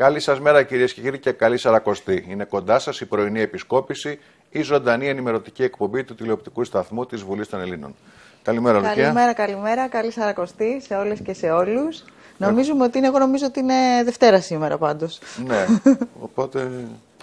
Καλή σας μέρα κυρίες και κύριοι και καλή Σαρακοστή. Είναι κοντά σας η πρωινή επισκόπηση, η ζωντανή ενημερωτική εκπομπή του τηλεοπτικού σταθμού της Βουλής των Ελλήνων. Καλημέρα, Λουκία. Καλημέρα, καλημέρα. Καλή Σαρακοστή σε όλες και σε όλους. Νομίζουμε ότι είναι, εγώ νομίζω ότι είναι Δευτέρα σήμερα πάντως. Ναι, οπότε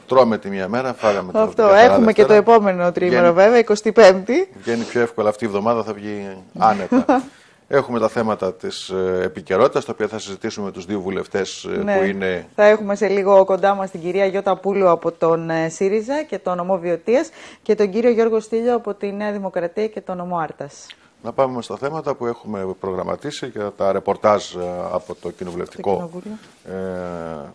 τρώμε τη μία μέρα, φάγαμε την Αυτό. Έχουμε και το επόμενο τρίμηνο βέβαια, 25η. Βγαίνει πιο εύκολα αυτή η εβδομάδα, θα βγει άνετα. Έχουμε τα θέματα της ε, επικαιρότητας, τα οποία θα συζητήσουμε με τους δύο βουλευτές ε, Ναι. που είναι. Θα έχουμε σε λίγο κοντά μας την κυρία Γιώτα Πούλου από τον ε, ΣΥΡΙΖΑ και τον νομό Βιωτίας και τον κύριο Γιώργο Στήλιο από τη Νέα Δημοκρατία και τον νομό Άρτας. Να πάμε στα θέματα που έχουμε προγραμματίσει και τα ρεπορτάζ ε, από το κοινοβουλευτικό Κοινοβούλιο. ε,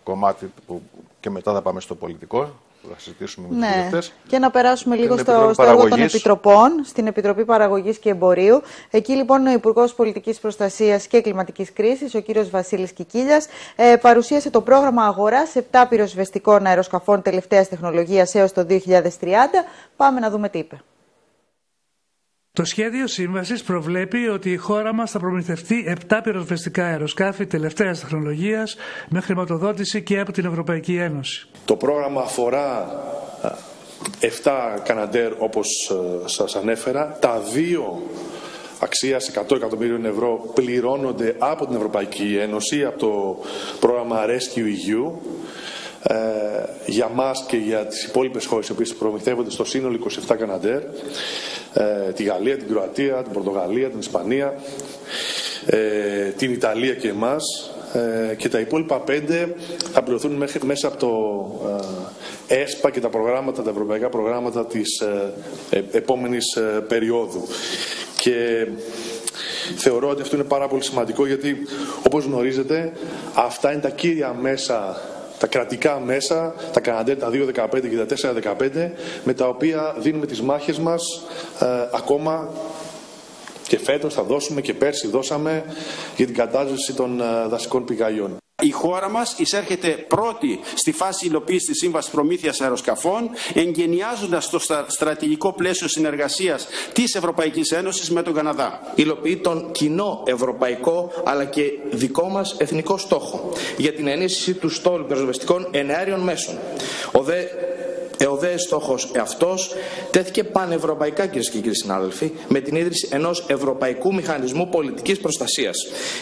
κομμάτι που και μετά θα πάμε στο πολιτικό. που Θα συζητήσουμε με τους Ναι, βουλευτές. και να περάσουμε λίγο Την στο, Επιτροπή στο έργο των Παραγωγής. Επιτροπών, στην Επιτροπή Παραγωγής και Εμπορίου. Εκεί λοιπόν ο Υπουργός Πολιτικής Προστασίας και Κλιματικής Κρίσης, ο κύριος Βασίλης Κικίλιας, ε, παρουσίασε το πρόγραμμα αγοράς 7 πυροσβεστικών αεροσκαφών τελευταίας τεχνολογίας έως το 2030. Πάμε να δούμε τι είπε. Το σχέδιο σύμβασης προβλέπει ότι η χώρα μας θα προμηθευτεί 7 πυροσβεστικά αεροσκάφη τελευταίας τεχνολογίας με χρηματοδότηση και από την Ευρωπαϊκή Ένωση. Το πρόγραμμα αφορά ε, 7 Καναντέρ όπως ε, σας ανέφερα. Τα δύο αξίας 100 εκατομμύριων ευρώ πληρώνονται από την Ευρωπαϊκή Ένωση, από το πρόγραμμα Rescue EU. Ε, για μας και για τις υπόλοιπες χώρες οι οποίες προμηθεύονται στο σύνολο 27 Καναντέρ, ε, τη Γαλλία, την Κροατία, την Πορτογαλία, την Ισπανία, ε, την Ιταλία και εμάς ε, και τα υπόλοιπα πέντε θα πληρωθούν μέχρι- μέσα από το ε, ΕΣΠΑ και τα προγράμματα, τα ευρωπαϊκά προγράμματα της ε, ε, επόμενης ε, περίοδου. Και θεωρώ ότι αυτό είναι πάρα πολύ σημαντικό γιατί όπως γνωρίζετε αυτά είναι τα κύρια μέσα τα κρατικά μέσα, τα Καναντέρ, τα 2.15 και τα 4.15, με τα οποία δίνουμε τις μάχες μας ε, ακόμα και φέτος θα δώσουμε και πέρσι δώσαμε για την κατάσταση των ε, δασικών πηγαϊών. Η χώρα μας εισέρχεται πρώτη στη φάση υλοποίησης της Σύμβασης Προμήθειας Αεροσκαφών, εγκαινιάζοντας το στα- στρατηγικό πλαίσιο συνεργασίας της Ευρωπαϊκής Ένωσης με τον Καναδά. υλοποιεί τον κοινό ευρωπαϊκό αλλά και δικό μας εθνικό στόχο για την ενίσχυση του στόλου πυροσβεστικών εναέριων μέσων. Ο δε ο δε στόχος αυτός τέθηκε πανευρωπαϊκά κυρίες και κύριοι συνάδελφοι με την ίδρυση ενός Ευρωπαϊκού Μηχανισμού Πολιτικής Προστασίας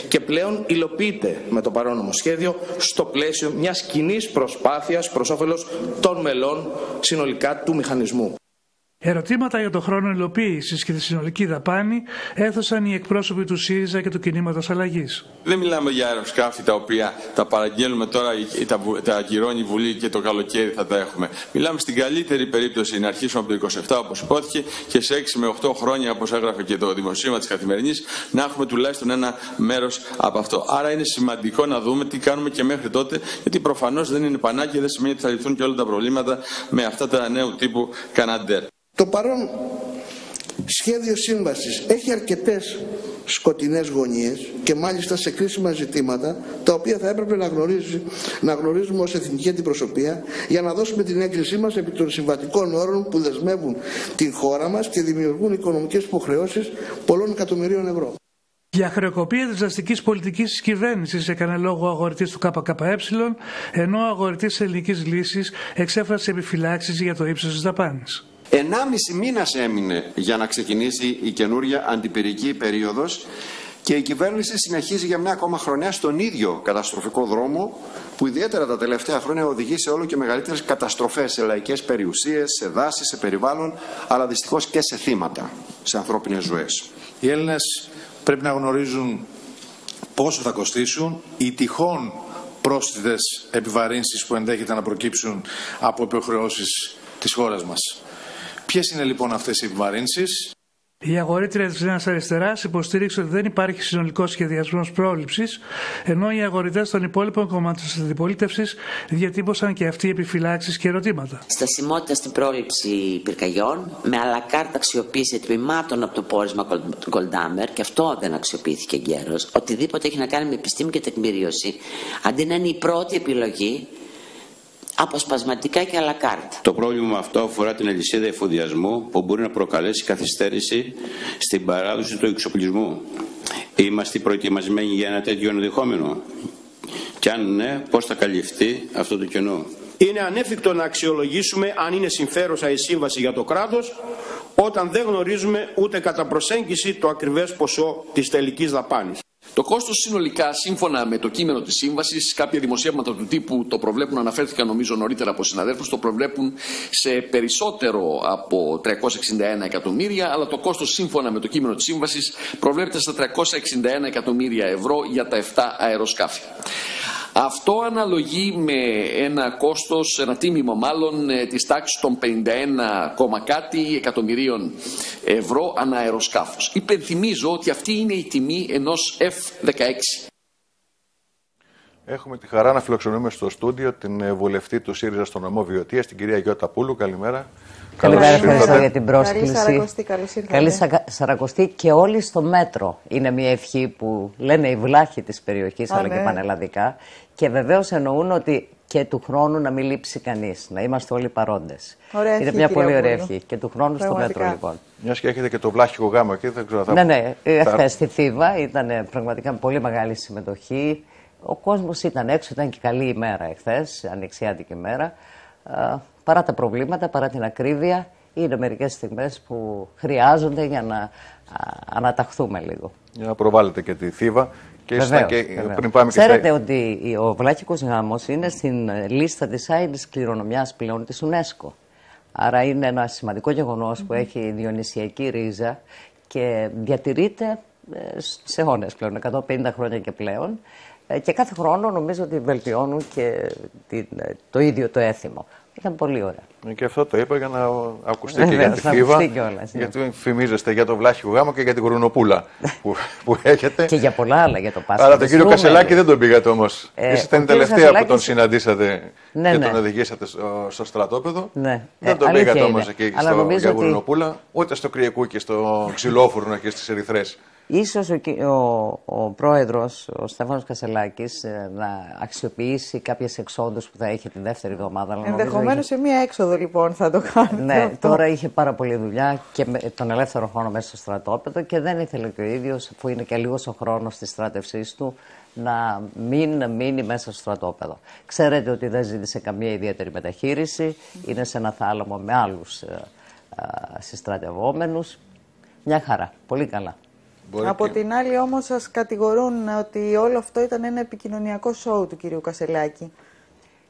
και πλέον υλοποιείται με το παρόν νομοσχέδιο στο πλαίσιο μιας κοινής προσπάθειας προς όφελος των μελών συνολικά του μηχανισμού. Ερωτήματα για τον χρόνο υλοποίησης και τη συνολική δαπάνη έθωσαν οι εκπρόσωποι του ΣΥΡΙΖΑ και του Κινήματος Αλλαγής. Δεν μιλάμε για αεροσκάφη τα οποία τα παραγγέλνουμε τώρα ή τα, βου- τα ακυρώνει η Βουλή και το καλοκαίρι θα τα έχουμε. Μιλάμε στην καλύτερη περίπτωση να αρχίσουμε από το 27 όπως υπόθηκε και σε 6 με 8 χρόνια όπως έγραφε και το δημοσίευμα της καθημερινής να έχουμε τουλάχιστον ένα μέρος από αυτό. Άρα είναι σημαντικό να δούμε τι κάνουμε και μέχρι τότε γιατί προφανώς δεν είναι πανάκια δεν σημαίνει ότι θα λυθούν και όλα τα προβλήματα με αυτά τα νέου τύπου Καναντέρ. Το παρόν σχέδιο σύμβασης έχει αρκετές σκοτεινές γωνίες και μάλιστα σε κρίσιμα ζητήματα τα οποία θα έπρεπε να, γνωρίζει, να γνωρίζουμε ως εθνική αντιπροσωπεία για να δώσουμε την έγκρισή μας επί των συμβατικών όρων που δεσμεύουν την χώρα μας και δημιουργούν οικονομικές υποχρεώσεις πολλών εκατομμυρίων ευρώ. Για χρεοκοπία της δραστικής πολιτικής της κυβέρνησης έκανε λόγο ο αγορητής του ΚΚΕ, ενώ ο αγορητής της Ελληνικής Λύσης εξέφρασε επιφυλάξεις για το ύψος της δαπάνης. Ενάμιση μήνας έμεινε για να ξεκινήσει η καινούρια αντιπυρική περίοδος και η κυβέρνηση συνεχίζει για μια ακόμα χρονιά στον ίδιο καταστροφικό δρόμο που ιδιαίτερα τα τελευταία χρόνια οδηγεί σε όλο και μεγαλύτερες καταστροφές σε λαϊκές περιουσίες, σε δάση, σε περιβάλλον, αλλά δυστυχώς και σε θύματα, σε ανθρώπινες ζωές. Οι Έλληνες πρέπει να γνωρίζουν πόσο θα κοστίσουν οι τυχόν πρόσθετες επιβαρύνσεις που ενδέχεται να προκύψουν από υποχρεώσεις της χώρας μας. Ποιες είναι λοιπόν αυτές οι επιβαρύνσεις. Η αγορήτρια της Νέας Αριστεράς υποστήριξε ότι δεν υπάρχει συνολικός σχεδιασμός πρόληψης, ενώ οι αγορητές των υπόλοιπων κομμάτων της αντιπολίτευσης διατύπωσαν και αυτοί επιφυλάξεις και ερωτήματα. Στασιμότητα στην πρόληψη πυρκαγιών, με αλακάρτα αξιοποίηση τμήματων από το πόρισμα Γκολντάμερ, και αυτό δεν αξιοποιήθηκε γέρο. Οτιδήποτε έχει να κάνει με επιστήμη και τεκμηρίωση, αντί να είναι η πρώτη επιλογή, αποσπασματικά και αλακάρτα. Το πρόβλημα αυτό αφορά την αλυσίδα εφοδιασμού που μπορεί να προκαλέσει καθυστέρηση στην παράδοση του εξοπλισμού. Είμαστε προετοιμασμένοι για ένα τέτοιο ενδεχόμενο; Και αν ναι, πώς θα καλυφθεί αυτό το κενό; Είναι ανέφικτο να αξιολογήσουμε αν είναι συμφέρουσα η σύμβαση για το κράτος όταν δεν γνωρίζουμε ούτε κατά προσέγγιση το ακριβές ποσό της τελικής δαπάνης. Το κόστος συνολικά, σύμφωνα με το κείμενο της σύμβασης, κάποια δημοσίευματα του τύπου το προβλέπουν, αναφέρθηκαν νομίζω νωρίτερα από συναδέλφους, το προβλέπουν σε περισσότερο από 361 εκατομμύρια, αλλά το κόστος σύμφωνα με το κείμενο της σύμβασης προβλέπεται στα 361 εκατομμύρια ευρώ για τα 7 αεροσκάφη. Αυτό αναλογεί με ένα κόστος, ένα τίμημα μάλλον ε, της τάξης των 51, κάτι εκατομμυρίων ευρώ ανά αεροσκάφος. Υπενθυμίζω ότι αυτή είναι η τιμή ενός F-16. Έχουμε τη χαρά να φιλοξενούμε στο στούντιο την ε, βουλευτή του ΣΥΡΙΖΑ στον νομό Βιωτίας, την κυρία Γιώτα Πούλου. Καλημέρα. Καλημέρα, ευχαριστώ για την πρόσκληση. Καλή Σαρακοστή, καλώς ήρθατε. Καλή Σαρακοστή και όλοι στο μέτρο. Είναι μια ευχή που λένε οι βλάχοι της περιοχής, αλλά ναι. και πανελλαδικά. Και βεβαίως εννοούν ότι και του χρόνου να μην λείψει κανείς, να είμαστε όλοι παρόντες. Ωραία Είναι ευχή, μια κυρία πολύ ωραία Πούλου. ευχή. Και του χρόνου στο Πραγματικά. μέτρο, λοιπόν. Μιας και έχετε και το βλάχικο γάμο εκεί, δεν ξέρω. θα- Ναι, ναι. θα- Χθες στη Θήβα ήταν πραγματικά πολύ μεγάλη συμμετοχή. Ο κόσμος ήταν έξω, ήταν και καλή ημέρα εχθές, ανοιξιάτικη ημέρα. Α, Παρά τα προβλήματα, παρά την ακρίβεια, είναι μερικές στιγμές που χρειάζονται για να α, αναταχθούμε λίγο. Για να προβάλλετε και τη Θήβα. Και ήσασταν Βεβαίως, και, βεβαίως. πριν πάμε και Ξέρετε στα... ότι ο βλάχικος γάμος είναι στην ε, λίστα της άειλης κληρονομιάς πλέον της UNESCO. Άρα είναι ένα σημαντικό γεγονός που έχει διονυσιακή ρίζα και διατηρείται ε, σε αιώνες πλέον, 150 χρόνια και πλέον. Ε, Και κάθε χρόνο νομίζω ότι βελτιώνουν και την- ε, το ίδιο το έθιμο. Ήταν πολύ ωραία. Και αυτό το είπα για να ακουστεί και για Βεβαίως, τη να Θήβα. ακουστεί κιόλας, ναι. Γιατί φημίζεστε για το βλάχικο γάμο και για την γρουνοπούλα που, που έχετε. Και για πολλά άλλα για το Πάσχα. Αλλά τον της κύριο Ρούμελης. Κασελάκη δεν τον πήγατε όμως. Ε, Ήσασταν ο η κύριος τελευταία που τον Κασελάκης- συναντήσατε Ναι, και ναι. τον οδηγήσατε στο, στο στρατόπεδο. Ναι. Δεν Ε, τον αλήθεια πήγατε όμως είναι. εκεί Αλλά στο, νομίζω για ότι- γουρνοπούλα, ούτε στο κρυεκούκι, στο ξυλόφουρνο και στις ερυθρές. Ίσως ο, κυ- ο, ο πρόεδρος, ο Στέφανος Κασελάκης, ε, να αξιοποιήσει κάποιες εξόδους που θα έχει τη δεύτερη εβδομάδα. αλλά νομίζω Ενδεχομένως σε μία έξοδο λοιπόν θα το κάνετε. Ναι, αυτό. τώρα είχε πάρα πολλή δουλειά και με τον ελεύθερο χρόνο μέσα στο στρατόπεδο και δεν ήθελε και ο ίδιος, αφού είναι και λίγος ο χρόνος της στράτευσής του, να μην μείνει μέσα στο στρατόπεδο. Ξέρετε ότι δεν ζήτησε καμία ιδιαίτερη μεταχείριση, είναι σε ένα θάλαμο με άλλους ε, ε, συστρατευόμενους. Μια χαρά, πολύ καλά. Από την άλλη όμως σας κατηγορούν ότι όλο αυτό ήταν ένα επικοινωνιακό σοου του κυρίου Κασελάκη.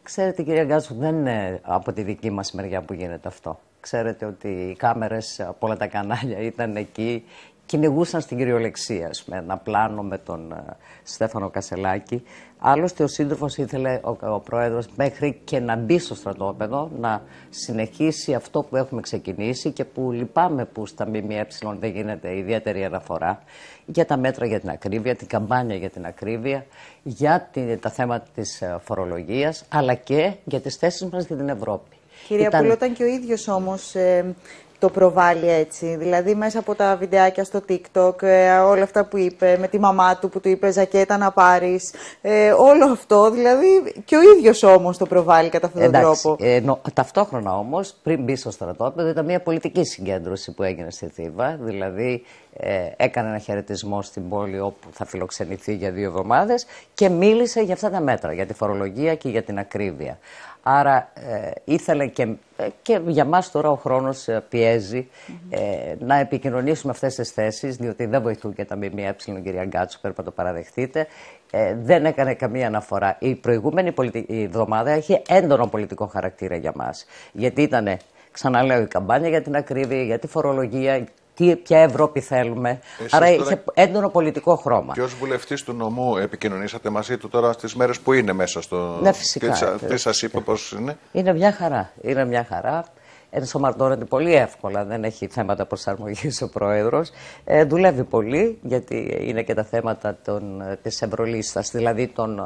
Ξέρετε κυρία Γκάτσου, δεν είναι από τη δική μας μεριά που γίνεται αυτό. Ξέρετε ότι οι κάμερες από όλα τα κανάλια ήταν εκεί, κυνηγούσαν στην κυριολεξία με ένα πλάνο με τον ε, Στέφανο Κασελάκη. Άλλωστε ο σύντροφος ήθελε ο, ο πρόεδρος μέχρι και να μπει στο στρατόπεδο να συνεχίσει αυτό που έχουμε ξεκινήσει και που λυπάμαι που στα ΜΜΕ δεν γίνεται ιδιαίτερη αναφορά για τα μέτρα για την ακρίβεια, την καμπάνια για την ακρίβεια, για την, τα θέματα της ε, φορολογίας, αλλά και για τις θέσεις μας για την Ευρώπη. Κυρία Ήταν- Πούλο, όταν και ο ίδιος όμως ε, το προβάλλει έτσι, δηλαδή μέσα από τα βιντεάκια στο TikTok, ε, όλα αυτά που είπε, με τη μαμά του που του είπε ζακέτα να πάρεις, ε, όλο αυτό, δηλαδή και ο ίδιος όμως το προβάλλει κατά αυτόν τον Εντάξει, τρόπο. ε, νο- ταυτόχρονα όμως, πριν μπει στο στρατόπεδο, ήταν μια πολιτική συγκέντρωση που έγινε στη Θήβα. Δηλαδή, ε, έκανε ένα χαιρετισμό στην πόλη όπου θα φιλοξενηθεί για δύο εβδομάδες και μίλησε για αυτά τα μέτρα, για τη φορολογία και για την ακρίβεια. Άρα ε, ήθελε και, ε, και για μας τώρα ο χρόνος ε, πιέζει ε, να επικοινωνήσουμε αυτές τις θέσεις, διότι δεν βοηθούν και τα ΜΜΕ, κυρία Γκάτσου, πρέπει να το παραδεχτείτε. Ε, δεν έκανε καμία αναφορά. Η προηγούμενη πολιτι... η εβδομάδα είχε έντονο πολιτικό χαρακτήρα για μας. Γιατί ήταν, ξαναλέω, η καμπάνια για την ακρίβεια, για τη φορολογία, τι, ποια Ευρώπη θέλουμε. Εσείς Άρα τώρα- είχε έντονο πολιτικό χρώμα. Και ως βουλευτής του νομού, επικοινωνήσατε μαζί του τώρα στις μέρες που είναι μέσα στο. Ναι, φυσικά, Τι, σα- ε, τι σας είπε, πώς είναι; Είναι μια χαρά. Είναι μια χαρά. Ενσωματώνεται πολύ εύκολα, δεν έχει θέματα προσαρμογής ο Πρόεδρος. Ε, δουλεύει πολύ, γιατί είναι και τα θέματα των, ε, της Ευρωλίστας, δηλαδή των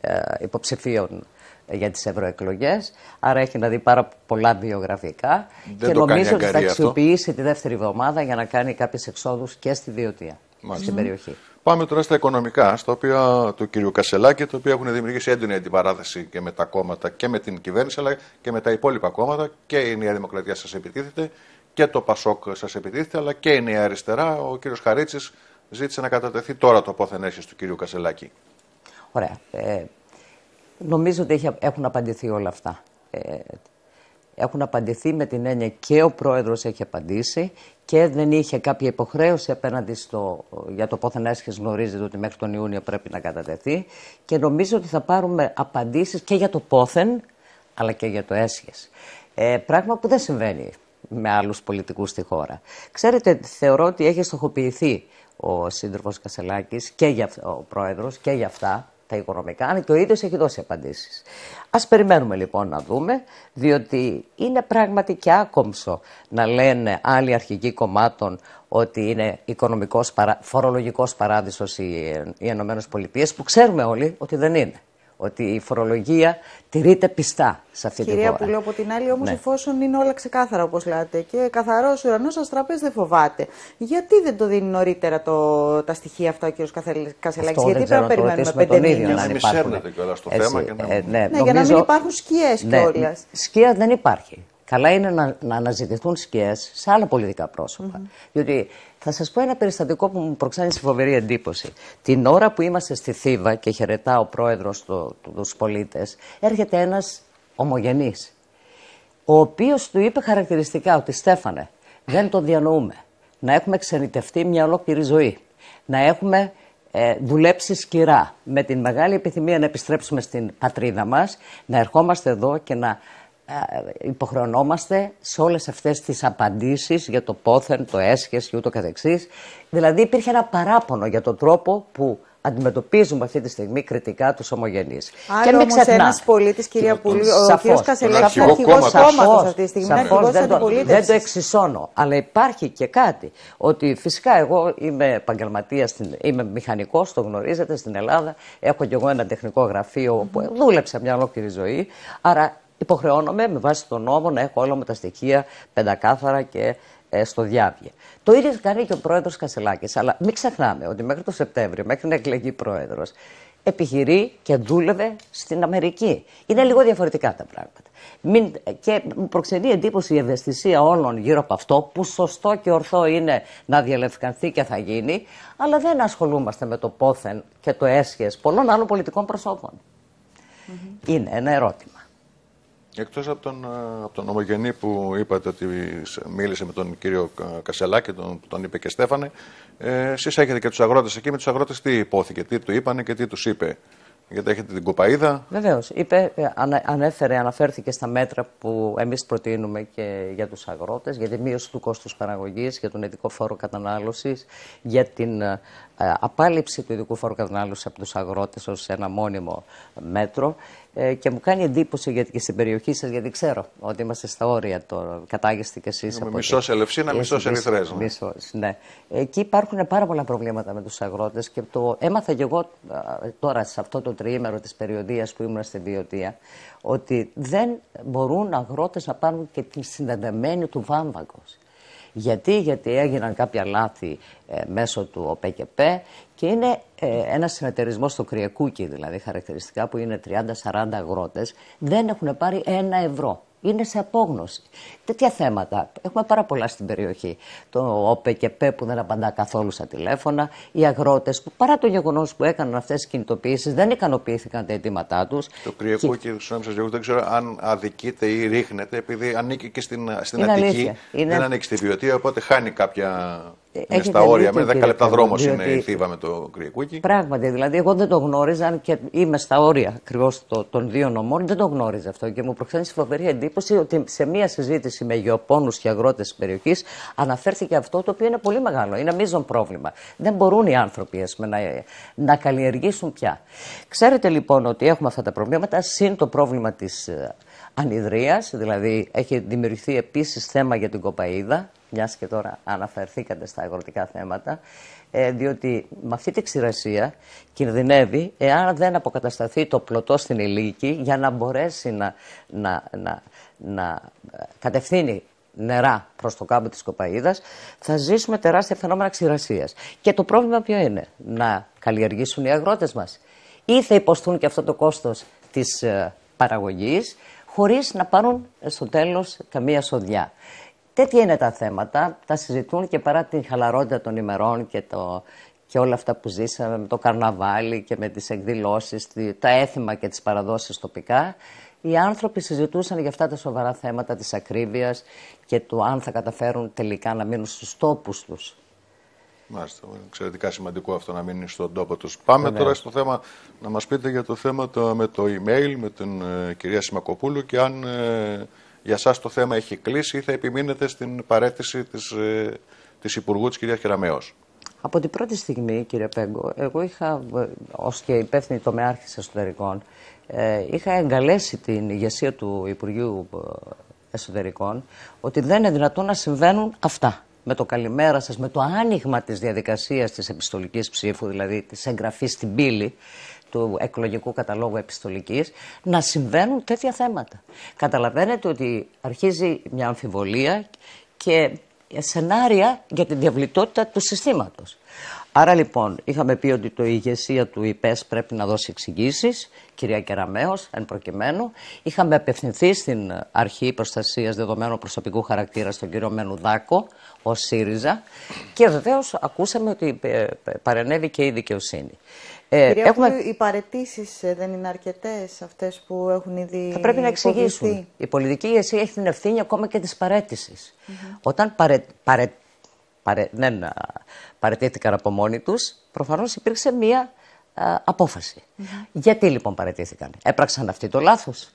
ε, ε, υποψηφίων για τις ευρωεκλογές. Άρα έχει να δει πάρα πολλά βιογραφικά Δεν και το κάνει νομίζω ότι θα αγκαρία αυτό. αξιοποιήσει τη δεύτερη εβδομάδα για να κάνει κάποιες εξόδους και στη Διωτία, στην περιοχή. Πάμε τώρα στα οικονομικά, στα οποία του κυρίου Κασελάκη, τα οποία έχουν δημιουργήσει έντονη αντιπαράθεση και με τα κόμματα και με την κυβέρνηση, αλλά και με τα υπόλοιπα κόμματα. Και η Νέα Δημοκρατία σας επιτίθεται και το Πασόκ σας επιτίθεται, αλλά και η Νέα Αριστερά. Ο κύριος Χαρίτσης ζήτησε να κατατεθεί τώρα το πόθεν έσχεση του κυρίου Κασελάκη. Ωραία. Ε, νομίζω ότι έχει- έχουν απαντηθεί όλα αυτά. Ε, έχουν απαντηθεί με την έννοια και ο πρόεδρος έχει απαντήσει και δεν είχε κάποια υποχρέωση απέναντι στο, για το πόθεν έσχες γνωρίζετε ότι μέχρι τον Ιούνιο πρέπει να κατατεθεί και νομίζω ότι θα πάρουμε απαντήσεις και για το πόθεν αλλά και για το έσχες. Ε, πράγμα που δεν συμβαίνει με άλλους πολιτικούς στη χώρα. Ξέρετε, θεωρώ ότι έχει στοχοποιηθεί ο σύντροφος Κασελάκης και για, αυ- ο πρόεδρος και για αυτά τα οικονομικά, αν και ο ίδιος έχει δώσει απαντήσεις. Ας περιμένουμε λοιπόν να δούμε, διότι είναι πράγματι και άκομψο να λένε άλλοι αρχηγοί κομμάτων ότι είναι οικονομικός, παρα... φορολογικός παράδεισος οι, οι Ηνωμένες Πολιτείες, που ξέρουμε όλοι ότι δεν είναι. Ότι η φορολογία τηρείται πιστά σε αυτή τη Κυρία χώρα. Πουλό, από την άλλη όμως, Ναι. εφόσον είναι όλα ξεκάθαρα όπως λέτε και καθαρός ουρανός, σας τραπέζι δεν φοβάται. Γιατί δεν το δίνει νωρίτερα το, τα στοιχεία αυτά ο κ. Κασελάκης, Αυτό Γιατί δεν πρέπει να ξέρω, να το περιμένουμε ρωτήσουμε τον πέντε ίδιο μήνες. αν μην υπάρχουν. σέρνετε κιόλας το Έτσι, θέμα και να- ε, ναι, Ναι, για να μην νομίζω- υπάρχουν σκιές Ναι, κιόλας. σκία δεν υπάρχει. Καλά είναι να, να αναζητηθούν σκιές σε άλλα πολιτικά πρόσωπα. Διότι θα σας πω ένα περιστατικό που μου προξάνει σε φοβερή εντύπωση. Την ώρα που είμαστε στη Θήβα και χαιρετά ο πρόεδρος του, του, τους πολίτες, έρχεται ένας ομογενής, ο οποίος του είπε χαρακτηριστικά ότι Στέφανε, δεν το διανοούμε. Να έχουμε ξενιτευτεί μια ολόκληρη ζωή. Να έχουμε ε, δουλέψει σκυρά με την μεγάλη επιθυμία να επιστρέψουμε στην πατρίδα μας, να ερχόμαστε εδώ και να ε, υποχρεωνόμαστε σε όλες αυτές τις απαντήσεις για το πόθεν, το έσχες και ούτω καθεξής. Δηλαδή υπήρχε ένα παράπονο για τον τρόπο που αντιμετωπίζουμε αυτή τη στιγμή κριτικά τους ομογενείς. Άρα όμως ένας πολίτης, κυρία Πουλή, ο κ. Κασελάκη είναι αρχηγός κόμματος αυτή τη στιγμή. Είναι Σαφώς, αρχηγός δεν, το, δεν το αντιπολίτευση. εξισώνω. Αλλά υπάρχει και κάτι. Ότι φυσικά εγώ είμαι επαγγελματίας, είμαι μηχανικός, το γνωρίζετε στην Ελλάδα. Έχω κι εγώ ένα τεχνικό γραφείο που δούλεψα μια ολόκληρη ζωή. Άρα υποχρεώνομαι με βάση τον νόμο να έχω όλα μου τα στοιχεία πεντακάθαρα και ε, στο διάβγε. Το ίδιο κάνει και ο πρόεδρος Κασελάκης. Αλλά μην ξεχνάμε ότι μέχρι το Σεπτέμβριο, μέχρι να εκλεγεί πρόεδρος, επιχειρεί και δούλευε στην Αμερική. Είναι λίγο διαφορετικά τα πράγματα. Μην, και μου προξενεί εντύπωση η ευαισθησία όλων γύρω από αυτό, που σωστό και ορθό είναι να διαλευκανθεί και θα γίνει, αλλά δεν ασχολούμαστε με το πόθεν και το έσχες πολλών άλλων πολιτικών προσώπων. Είναι ένα ερώτημα. Εκτός από τον, ε, από τον ομογενή που είπατε ότι σ- μίλησε με τον κύριο Κα- Κασελάκη, τον, που τον είπε και Στέφανε, ε, εσείς έχετε και τους αγρότες εκεί. Με τους αγρότες τι υπόθηκε, τι του είπανε και τι τους είπε; Γιατί έχετε την κοπαίδα. Βεβαίως. Ανέφερε, αναφέρθηκε στα μέτρα που εμείς προτείνουμε και για τους αγρότες, για τη μείωση του κόστους παραγωγής, για τον ειδικό φόρο κατανάλωσης, για την ε, απάλληψη του ειδικού φόρου κατανάλωσης από τους αγρότες ως ένα μόνιμο μέτρο. Ε, και μου κάνει εντύπωση γιατί και στην περιοχή σας, γιατί ξέρω ότι είμαστε στα όρια, το κατάγεστε κι εσείς. Είμαι μισός Ελευσίνα, μισός Ερυθρέας, ναι. Μισός, ναι. Εκεί υπάρχουν πάρα πολλά προβλήματα με τους αγρότες και το έμαθα κι εγώ α, τώρα σε αυτό το τριήμερο της περιοδίας που ήμουν στην Βιωτία ότι δεν μπορούν αγρότες να πάρουν και την συνδεδεμένη του βάμβακος. Γιατί, γιατί έγιναν κάποια λάθη ε, μέσω του ΟΠΕΚΕΠ και είναι ε, ένας συνεταιρισμός στο Κρυεκούκι, δηλαδή χαρακτηριστικά που είναι 30-40 αγρότες, δεν έχουν πάρει ένα ευρώ. Είναι σε απόγνωση. Τέτοια θέματα. Έχουμε πάρα πολλά στην περιοχή. Το ΟΠΕΚΕΠ που δεν απαντά καθόλου στα τηλέφωνα, οι αγρότες που παρά το γεγονός που έκαναν αυτές τις κινητοποιήσεις δεν ικανοποιήθηκαν τα αιτήματά τους. Το Κρυεκούκι, συγγνώμη σας λέγω, δεν ξέρω αν αδικείται ή ρίχνεται, επειδή ανήκει και στην, στην Είναι Αττική. αλήθεια. Είναι- Δεν ανήκει στη Βιωτία, οπότε χάνει κάποια. Είναι έχετε στα όρια. δίκιο, Με 10 κύριε λεπτά Πέτρο, δρόμος είναι διότι- η Θήβα με το Κρυεκούκι. Πράγματι, δηλαδή, εγώ δεν το γνώριζα αν και είμαι στα όρια ακριβώς των δύο νομών, δεν το γνώριζα αυτό και μου προξένει φοβερή εντύπωση ότι σε μία συζήτηση με γεωπόνους και αγρότες της περιοχής αναφέρθηκε αυτό το οποίο είναι πολύ μεγάλο. Είναι μείζον πρόβλημα. Δεν μπορούν οι άνθρωποι ας πούμε, να, να καλλιεργήσουν πια. Ξέρετε λοιπόν ότι έχουμε αυτά τα προβλήματα, συν το πρόβλημα της ανιδρίας, δηλαδή έχει δημιουργηθεί επίσης θέμα για την κοπαίδα, μιας και τώρα αναφερθήκατε στα αγροτικά θέματα, ε, διότι με αυτή τη ξηρασία κινδυνεύει εάν δεν αποκατασταθεί το πλωτό στην ηλίκη για να μπορέσει να, να, να, να ε, κατευθύνει νερά προς το κάμπο της κοπαίδας, θα ζήσουμε τεράστια φαινόμενα ξηρασίας. Και το πρόβλημα ποιο είναι, να καλλιεργήσουν οι αγρότες μας ή θα υποστούν και αυτό το κόστος της ε, παραγωγής χωρίς να πάρουν ε, στο τέλος καμία σοδιά. Τέτοια είναι τα θέματα, τα συζητούν και παρά την χαλαρότητα των ημερών και, το, και όλα αυτά που ζήσαμε με το καρναβάλι και με τις εκδηλώσεις, τα έθιμα και τις παραδόσεις τοπικά, οι άνθρωποι συζητούσαν για αυτά τα σοβαρά θέματα της ακρίβειας και του αν θα καταφέρουν τελικά να μείνουν στους τόπους τους. Μάλιστα, εξαιρετικά σημαντικό αυτό να μείνει στον τόπο τους. Πάμε τώρα στο θέμα, να μας πείτε για το θέμα το, με το email, με την ε, κυρία Σιμακοπούλου και αν ε, για σας το θέμα έχει κλείσει ή θα επιμείνετε στην παρέτηση της, ε, της Υπουργού της κυρίας Κεραμέως. Από την πρώτη στιγμή, κύριε Πέγκο, εγώ είχα, ε, ως και υπεύθυνη τομεάρχης εσωτερικών, ε, είχα εγκαλέσει την ηγεσία του Υπουργείου ε, Εσωτερικών ότι δεν είναι δυνατόν να συμβαίνουν αυτά. Με το καλημέρα σας, με το άνοιγμα της διαδικασίας της επιστολικής ψήφου, δηλαδή της εγγραφής στην πύλη, του εκλογικού καταλόγου επιστολικής, να συμβαίνουν τέτοια θέματα. Καταλαβαίνετε ότι αρχίζει μια αμφιβολία και σενάρια για τη διαβλητότητα του συστήματος. Άρα λοιπόν είχαμε πει ότι το ηγεσία του ΙΠΕΣ πρέπει να δώσει εξηγήσεις, κυρία Κεραμέως, εν προκειμένου. Είχαμε απευθυνθεί στην αρχή προστασίας δεδομένων προσωπικού χαρακτήρα στον κύριο Μενουδάκο, ως ΣΥΡΙΖΑ. Και βεβαίως ακούσαμε ότι ε, ε, παρενέβη και η δικαιοσύνη. Ε, Κυρία έχουμε... οι παρετήσεις ε, δεν είναι αρκετές αυτές που έχουν ήδη. Θα πρέπει να εξηγήσουν. Η πολιτική ηγεσία έχει την ευθύνη ακόμα και της παρέτησης. Όταν παρε... Παρε... Παρε... δεν παρετήθηκαν από μόνοι τους, προφανώς υπήρξε μία απόφαση. Γιατί λοιπόν παρετήθηκαν, έπραξαν αυτοί το λάθος;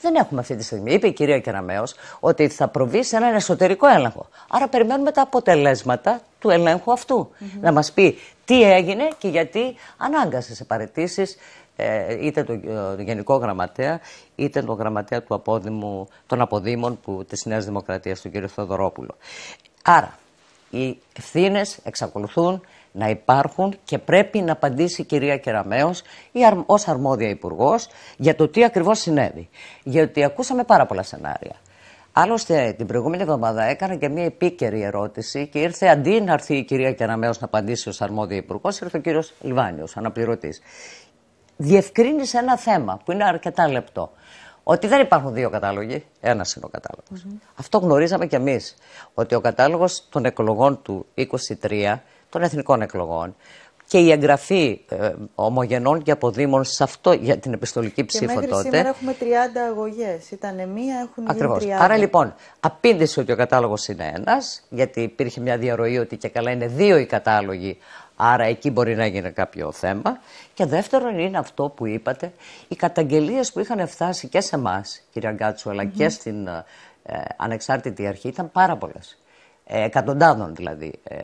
Δεν έχουμε αυτή τη στιγμή. Είπε η κυρία Κεραμέο ότι θα προβεί σε έναν εσωτερικό έλεγχο. Άρα περιμένουμε τα αποτελέσματα του ελέγχου αυτού. Να μας πει τι έγινε και γιατί ανάγκασε σε παρετήσεις ε, είτε τον το Γενικό Γραμματέα, είτε τον Γραμματέα του απόδημου, των Αποδήμων που, της Νέας Δημοκρατίας, τον κύριο Θεοδωρόπουλο. Άρα, οι ευθύνες εξακολουθούν να υπάρχουν και πρέπει να απαντήσει η κυρία Κεραμέως ως αρμόδια υπουργός για το τι ακριβώς συνέβη. Γιατί ακούσαμε πάρα πολλά σενάρια. Άλλωστε, την προηγούμενη εβδομάδα έκανα και μια επίκαιρη ερώτηση και ήρθε αντί να έρθει η κυρία Κεραμέως να απαντήσει ως αρμόδια υπουργός, ήρθε ο κύριος Λιβάνιος, αναπληρωτής. Διευκρίνησε ένα θέμα που είναι αρκετά λεπτό. Ότι δεν υπάρχουν δύο κατάλογοι, ένας είναι ο κατάλογος. Αυτό γνωρίζαμε κι εμείς. Ότι ο κατάλογος των εκλογών του 23 των εθνικών εκλογών και η εγγραφή ε, ομογενών και αποδήμων σε αυτό για την επιστολική ψήφο και μέχρι τότε. Σήμερα έχουμε 30 αγωγές. Ήταν μία, έχουν Ακριβώς. γίνει 30. Άρα λοιπόν, απήντησε ότι ο κατάλογος είναι ένας, γιατί υπήρχε μια διαρροή ότι και καλά είναι δύο οι κατάλογοι. Άρα εκεί μπορεί να γίνει κάποιο θέμα. Και δεύτερον είναι αυτό που είπατε, οι καταγγελίες που είχαν φτάσει και σε εμάς, κυρία Γκάτσου, αλλά και στην ε, ανεξάρτητη αρχή ήταν πάρα πολλές ε, εκατοντάδων δηλαδή ε,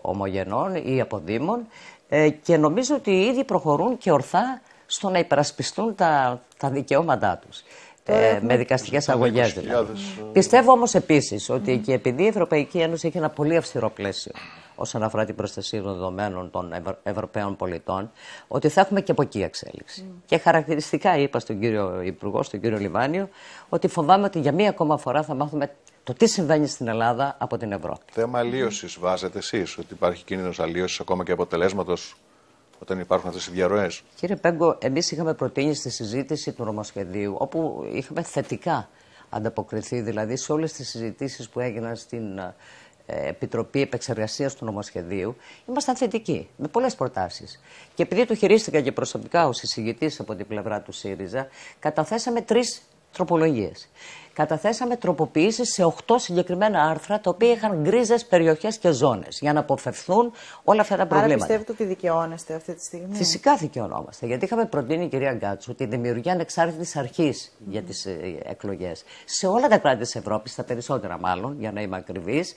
ομογενών ή αποδήμων ε, και νομίζω ότι ήδη προχωρούν και ορθά στο να υπερασπιστούν τα, τα δικαιώματά τους. Ε, με δικαστικές αγωγές δηλαδή. Πιστεύω όμως επίσης ότι και επειδή η Ευρωπαϊκή Ένωση έχει ένα πολύ αυστηρό πλαίσιο όσον αφορά την προστασία των δεδομένων των Ευρωπαίων πολιτών, ότι θα έχουμε και από εκεί εξέλιξη. Και χαρακτηριστικά είπα στον κύριο Υπουργό, στον κύριο Λιβάνιο, ότι φοβάμαι ότι για μία ακόμα φορά θα μάθουμε το τι συμβαίνει στην Ελλάδα από την Ευρώπη. Θέμα αλλίωσης βάζετε εσείς, ότι υπάρχει κίνδυνος αλλίωσης ακόμα και αποτελέσματος όταν υπάρχουν αυτές οι διαρροές; Κύριε Πέγκο, εμείς είχαμε προτείνει στη συζήτηση του νομοσχεδίου, όπου είχαμε θετικά ανταποκριθεί, δηλαδή σε όλες τις συζητήσεις που έγιναν στην ε, Επιτροπή Επεξεργασίας του Νομοσχεδίου, ήμασταν θετικοί, με πολλές προτάσεις. Και επειδή το χειρίστηκα και προσωπικά ως εισηγητής από την πλευρά του ΣΥΡΙΖΑ, καταθέσαμε τρεις τροπολογίες καταθέσαμε τροποποιήσεις σε 8 συγκεκριμένα άρθρα, τα οποία είχαν γκρίζες περιοχές και ζώνες, για να αποφευθούν όλα αυτά τα προβλήματα. Άρα πιστεύετε ότι δικαιώνεστε αυτή τη στιγμή; Φυσικά δικαιωνόμαστε. Γιατί είχαμε προτείνει, κυρία Γκάτσου, τη δημιουργία ανεξάρτητης αρχής για τις ε, εκλογές. Σε όλα τα κράτη της Ευρώπης, στα περισσότερα μάλλον, για να είμαι ακριβής,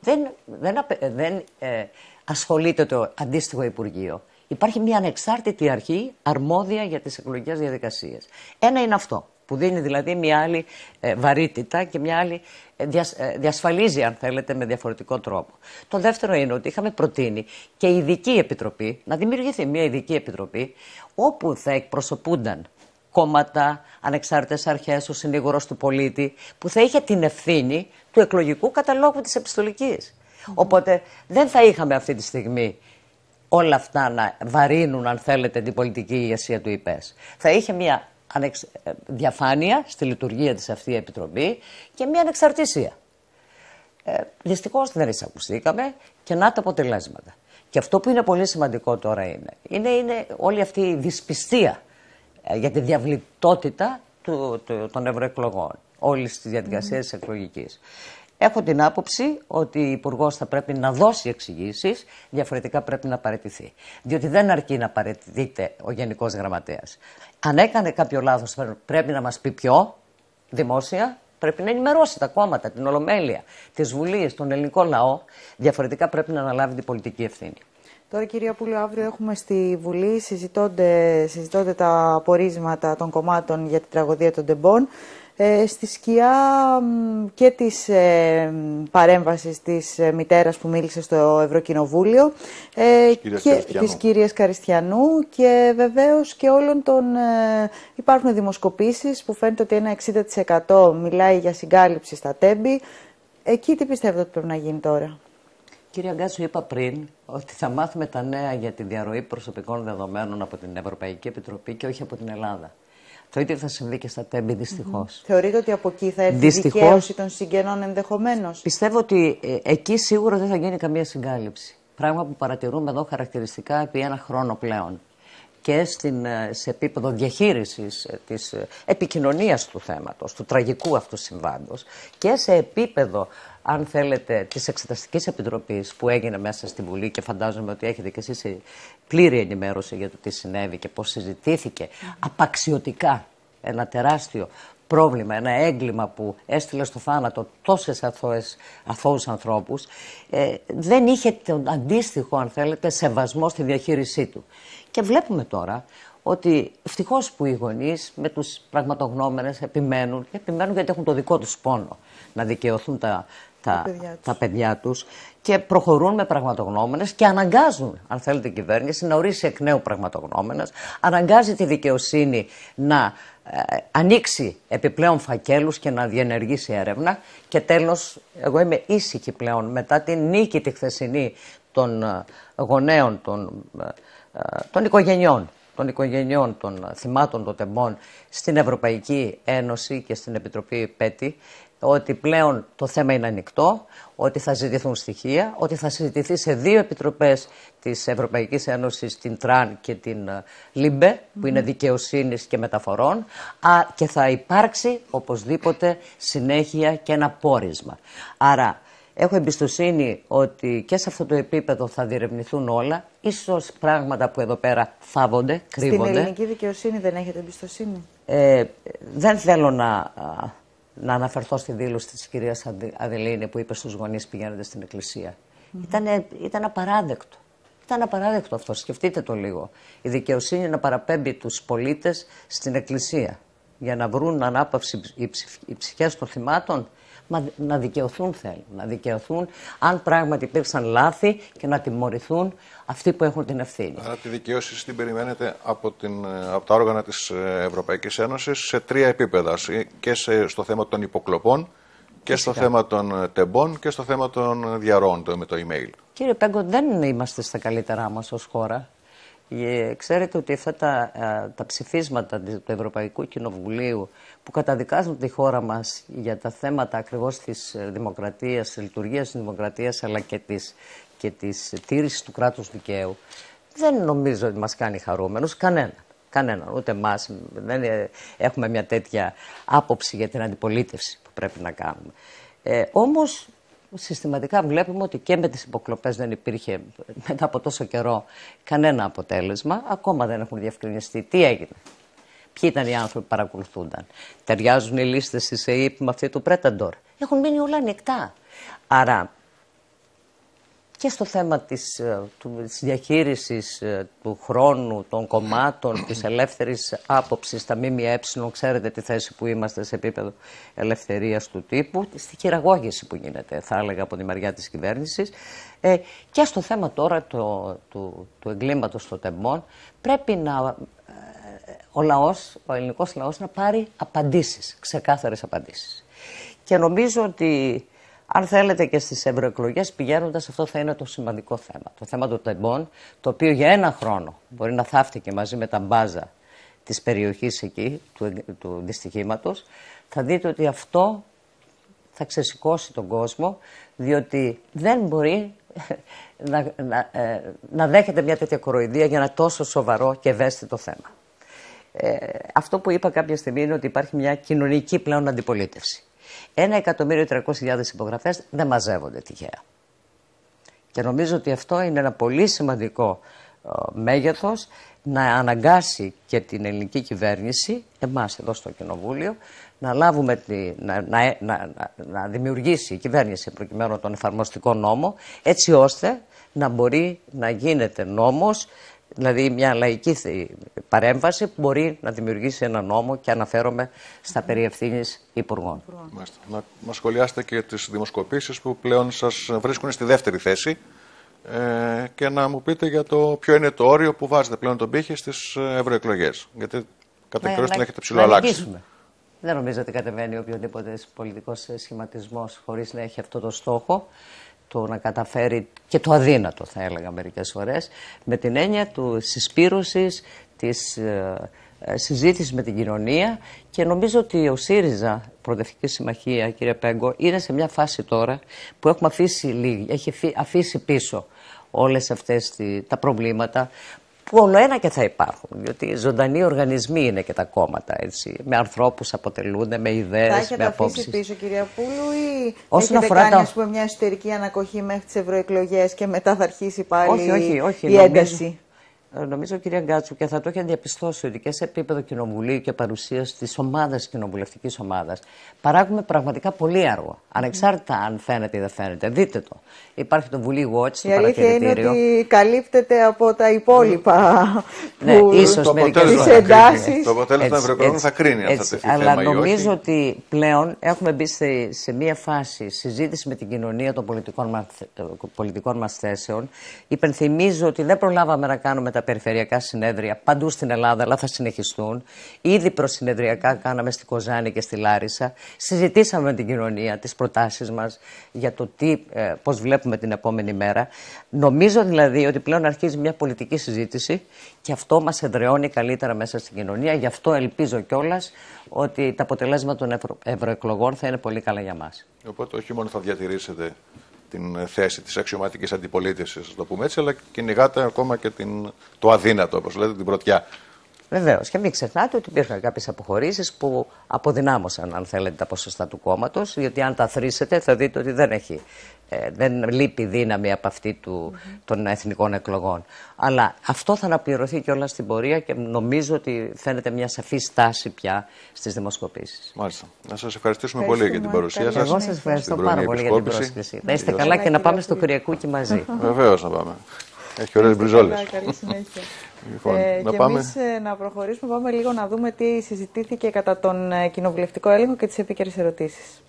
δεν, δεν, δεν ε, ασχολείται το αντίστοιχο Υπουργείο. Υπάρχει μια ανεξάρτητη αρχή αρμόδια για τις εκλογικές διαδικασίες. Ένα είναι αυτό που δίνει δηλαδή μια άλλη ε, βαρύτητα και μια άλλη ε, ε, διασφαλίζει αν θέλετε με διαφορετικό τρόπο. Το δεύτερο είναι ότι είχαμε προτείνει και ειδική επιτροπή, να δημιουργηθεί μια ειδική επιτροπή όπου θα εκπροσωπούνταν κόμματα, ανεξάρτητες αρχές, ο συνήγορος του πολίτη, που θα είχε την ευθύνη του εκλογικού καταλόγου της επιστολικής. Οπότε δεν θα είχαμε αυτή τη στιγμή όλα αυτά να βαρύνουν, αν θέλετε, την πολιτική ηγεσία του ΙΠΕΣ. Θα είχε μια ε, διαφάνεια στη λειτουργία της αυτή η Επιτροπή και μια ανεξαρτησία. Ε, Δυστυχώς δεν εισακουστήκαμε και να τα αποτελέσματα. Και αυτό που είναι πολύ σημαντικό τώρα είναι, είναι, είναι όλη αυτή η δυσπιστία ε, για τη διαβλητότητα του, του, των ευρωεκλογών, όλης της διαδικασίας mm. εκλογικής. Έχω την άποψη ότι ο Υπουργός θα πρέπει να δώσει εξηγήσεις, διαφορετικά πρέπει να παραιτηθεί. Διότι δεν αρκεί να παραιτηθείτε ο Γενικός Γραμματέας. Αν έκανε κάποιο λάθος, πρέπει να μας πει ποιο, δημόσια, πρέπει να ενημερώσει τα κόμματα, την Ολομέλεια, τις Βουλή, τον ελληνικό λαό. Διαφορετικά πρέπει να αναλάβει την πολιτική ευθύνη. Τώρα, κυρία Πούλου, αύριο έχουμε στη Βουλή, συζητώνται, συζητώνται τα απορίσματα των κομμάτων για την τραγωδία των Τεμπών. Ε, στη σκιά και της ε, παρέμβασης της ε, μητέρας που μίλησε στο Ευρωκοινοβούλιο ε, και της κυρίας Καριστιανού και βεβαίως και όλων των... Ε, υπάρχουν δημοσκοπήσεις που φαίνεται ότι ένα 60% μιλάει για συγκάλυψη στα τέμπη. Εκεί τι πιστεύετε ότι πρέπει να γίνει τώρα; Κύριε Αγκάσου, είπα πριν ότι θα μάθουμε τα νέα για τη διαρροή προσωπικών δεδομένων από την Ευρωπαϊκή Επιτροπή και όχι από την Ελλάδα. Το ίδιο θα συμβεί και στα τέμπη, δυστυχώς. Mm Θεωρείτε ότι από εκεί θα έρθει δυστυχώς, η δικαίωση των συγγενών ενδεχομένως; Πιστεύω ότι ε, εκεί σίγουρα δεν θα γίνει καμία συγκάλυψη. Πράγμα που παρατηρούμε εδώ χαρακτηριστικά επί ένα χρόνο πλέον και στην, ε, σε επίπεδο διαχείρισης ε, της επικοινωνίας του θέματος, του τραγικού αυτού συμβάντος και σε επίπεδο αν θέλετε, της Εξεταστικής Επιτροπής που έγινε μέσα στη Βουλή και φαντάζομαι ότι έχετε και εσείς πλήρη ενημέρωση για το τι συνέβη και πώς συζητήθηκε απαξιωτικά ένα τεράστιο πρόβλημα, ένα έγκλημα που έστειλε στο θάνατο τόσες αθώες, αθώους ανθρώπους, ε, δεν είχε τον αντίστοιχο, αν θέλετε, σεβασμό στη διαχείρισή του. Και βλέπουμε τώρα ότι ευτυχώς που οι γονείς με τους πραγματογνώμενες επιμένουν, και επιμένουν γιατί έχουν το δικό τους πόνο να δικαιωθούν τα, τα, τα, παιδιά, τους. Και προχωρούν με πραγματογνώμενες και αναγκάζουν, αν θέλετε, την κυβέρνηση να ορίσει εκ νέου πραγματογνώμενες, αναγκάζει τη δικαιοσύνη να ε, ανοίξει επιπλέον φακέλους και να διενεργήσει έρευνα. Και τέλος, εγώ είμαι ήσυχη πλέον μετά την νίκη τη χθεσινή των ε, γονέων, των, ε, των οικογενειών των οικογενειών των θυμάτων των τεμπών στην Ευρωπαϊκή Ένωση και στην Επιτροπή ΠΕΤΗ ότι πλέον το θέμα είναι ανοιχτό, ότι θα ζητηθούν στοιχεία, ότι θα συζητηθεί σε δύο επιτροπές της Ευρωπαϊκής Ένωσης, την TRAN και την ε, LIBE, που είναι δικαιοσύνης και μεταφορών, και θα υπάρξει οπωσδήποτε συνέχεια και ένα πόρισμα. Άρα έχω εμπιστοσύνη ότι και σε αυτό το επίπεδο θα διερευνηθούν όλα, ίσως πράγματα που εδώ πέρα θάβονται, κρύβονται. Στην ελληνική δικαιοσύνη δεν έχετε εμπιστοσύνη; Ε, δεν θέλω να να αναφερθώ στη δήλωση της κυρίας Αδελίνη που είπε στους γονείς πηγαίνοντα στην εκκλησία. Mm Ήταν, ήταν απαράδεκτο. Ήταν απαράδεκτο αυτό. Σκεφτείτε το λίγο. Η δικαιοσύνη να παραπέμπει τους πολίτες στην εκκλησία για να βρουν ανάπαυση οι ψυχές των θυμάτων Μα να δικαιωθούν θέλουν. Να δικαιωθούν αν πράγματι υπήρξαν λάθη και να τιμωρηθούν αυτοί που έχουν την ευθύνη. Άρα τη δικαιώση την περιμένετε από, την, από τα όργανα της ε, Ευρωπαϊκής Ένωσης σε τρία επίπεδα. Και σε, στο θέμα των υποκλοπών και στο θέμα των ε, τεμπών και στο θέμα των διαρροών με το email. Κύριε Πέγκο, δεν είμαστε στα καλύτερά μας ως χώρα. Ε, ξέρετε ότι αυτά τα, τα ψηφίσματα του Ευρωπαϊκού Κοινοβουλίου που καταδικάζουν τη χώρα μας για τα θέματα ακριβώς της ε, δημοκρατίας, της λειτουργίας της δημοκρατίας αλλά και της, και της τήρησης του κράτους δικαίου δεν νομίζω ότι μας κάνει χαρούμενους κανένα. Κανέναν, ούτε εμάς. Δεν ε, έχουμε μια τέτοια άποψη για την αντιπολίτευση που πρέπει να κάνουμε. Ε, όμως συστηματικά βλέπουμε ότι και με τις υποκλοπές δεν υπήρχε μετά από τόσο καιρό κανένα αποτέλεσμα. Ακόμα δεν έχουν διευκρινιστεί τι έγινε. Ποιοι ήταν οι άνθρωποι που παρακολουθούνταν. Ταιριάζουν οι λίστες τη ΕΕΠ με αυτή του Πρέταντορ. Έχουν μείνει όλα ανοιχτά. Άρα και στο θέμα της, ε, της διαχείρισης ε, του χρόνου, των κομμάτων, της ελεύθερης άποψης στα ΜΜΕ, ξέρετε τη θέση που είμαστε σε επίπεδο ελευθερίας του τύπου, στη χειραγώγηση που γίνεται, θα έλεγα, από τη μεριά της κυβέρνησης, ε, και στο θέμα τώρα το, του, του εγκλήματος των τεμπών, πρέπει να ο λαός, ο ελληνικός λαός να πάρει απαντήσεις, ξεκάθαρες απαντήσεις. Και νομίζω ότι αν θέλετε και στις ευρωεκλογές πηγαίνοντας, αυτό θα είναι το σημαντικό θέμα. Το θέμα των τεμπών, το οποίο για ένα χρόνο μπορεί να θαύτηκε μαζί με τα μπάζα της περιοχής εκεί, του, του δυστυχήματος, θα δείτε ότι αυτό θα ξεσηκώσει τον κόσμο, διότι δεν μπορεί να, να, ε, να δέχεται μια τέτοια κοροϊδία για ένα τόσο σοβαρό και ευαίσθητο θέμα. Ε, αυτό που είπα κάποια στιγμή είναι ότι υπάρχει μια κοινωνική πλέον αντιπολίτευση. Ένα εκατομμύριο τριακόσιες υπογραφές δεν μαζεύονται τυχαία. Και νομίζω ότι αυτό είναι ένα πολύ σημαντικό ε, μέγεθος να αναγκάσει και την ελληνική κυβέρνηση, εμάς εδώ στο Κοινοβούλιο, να, λάβουμε τη, να, να, να, να δημιουργήσει η κυβέρνηση προκειμένου τον εφαρμοστικό νόμο, έτσι ώστε να μπορεί να γίνεται νόμος, δηλαδή μια λαϊκή παρέμβαση που μπορεί να δημιουργήσει ένα νόμο και αναφέρομαι στα περί ευθύνης υπουργών. Να μας σχολιάσετε και τις δημοσκοπήσεις που πλέον σας βρίσκουν στη δεύτερη θέση ε, και να μου πείτε για το ποιο είναι το όριο που βάζετε πλέον τον πύχη στις ευρωεκλογές. Γιατί κατά καιρό την έχετε ψηλό αλλάξει. Δεν νομίζω ότι κατεβαίνει οποιοδήποτε πολιτικός σχηματισμός χωρίς να έχει αυτό το στόχο το να καταφέρει και το αδύνατο θα έλεγα μερικές φορές με την έννοια του συσπήρωσης της ε, ε συζήτησης με την κοινωνία. Και νομίζω ότι ο ΣΥΡΙΖΑ, Προοδευτική Συμμαχία, κύριε Πέγκο, είναι σε μια φάση τώρα που έχουμε αφήσει, έχει αφήσει πίσω όλες αυτές τα προβλήματα που όλο ένα και θα υπάρχουν. Διότι ζωντανοί οργανισμοί είναι και τα κόμματα, έτσι. Με ανθρώπους αποτελούνται, με ιδέες, με απόψει. Θα έχετε αφήσει πίσω, κυρία Πούλου, ή Όσον έχετε κάνει τα... πούμε, μια εσωτερική ανακοχή μέχρι τις ευρωεκλογές και μετά θα αρχίσει πάλι όχι, όχι, όχι, η ένταση; Ε, νομίζω, κυρία Γκάτσου, και θα το έχει διαπιστώσει ότι και σε επίπεδο κοινοβουλίου και παρουσίας της ομάδας κοινοβουλευτικής ομάδας παράγουμε πραγματικά πολύ άργο. Ανεξάρτητα αν φαίνεται ή δεν φαίνεται. Δείτε το. Υπάρχει το Βουλή Watch, το Η αλήθεια είναι ότι καλύπτεται από τα υπόλοιπα. Ναι, ίσως μερικές εντάσει. Το αποτέλεσμα των ευρωεκλογών θα κρίνει αν θα τεθεί Αλλά νομίζω ότι πλέον έχουμε μπει σε, σε μία φάση συζήτηση με την κοινωνία των πολιτικών, πολιτικών μας θέσεων. Υπενθυμίζω ότι δεν προλάβαμε να κάνουμε τα περιφερειακά συνέδρια παντού στην Ελλάδα, αλλά θα συνεχιστούν. Ήδη προσυνεδριακά κάναμε στη Κοζάνη και στη Λάρισα. Συζητήσαμε με την κοινωνία τις προτάσεις μας για το τι, ε, πώς βλέπουμε την επόμενη μέρα. Νομίζω δηλαδή ότι πλέον αρχίζει μια πολιτική συζήτηση και αυτό μας εδραιώνει καλύτερα μέσα στην κοινωνία. Γι' αυτό ελπίζω κιόλας ότι τα αποτελέσματα των ευρωεκλογών θα είναι πολύ καλά για μας. Οπότε όχι μόνο θα διατηρήσετε την θέση της αξιωματικής αντιπολίτευσης, το πούμε έτσι, αλλά κυνηγάτε ακόμα και την, το αδύνατο, όπως λέτε, την πρωτιά. Βεβαίως. Και μην ξεχνάτε ότι υπήρχαν κάποιες αποχωρήσεις που αποδυνάμωσαν, αν θέλετε, τα ποσοστά του κόμματος. Γιατί αν τα θρήσετε, θα δείτε ότι δεν έχει ε, δεν λείπει δύναμη από αυτή του, των εθνικών εκλογών. Αλλά αυτό θα αναπληρωθεί και όλα στην πορεία και νομίζω ότι φαίνεται μια σαφή στάση πια στις δημοσκοπήσεις. Μάλιστα. Να σας ευχαριστήσουμε πολύ για την παρουσία σας. Εγώ σας ευχαριστώ πάρα πολύ για την πρόσκληση. Να είστε καλά και να πάμε στο Κυριακούκι μαζί. Βεβαίως να πάμε. Έχει ωραίες μπριζόλες. Καλή συνέχεια. Λοιπόν, ε, να και πάμε. Εμείς, ε, να προχωρήσουμε, πάμε λίγο να δούμε τι συζητήθηκε κατά τον ε, κοινοβουλευτικό έλεγχο και τις επίκαιρες ερωτήσεις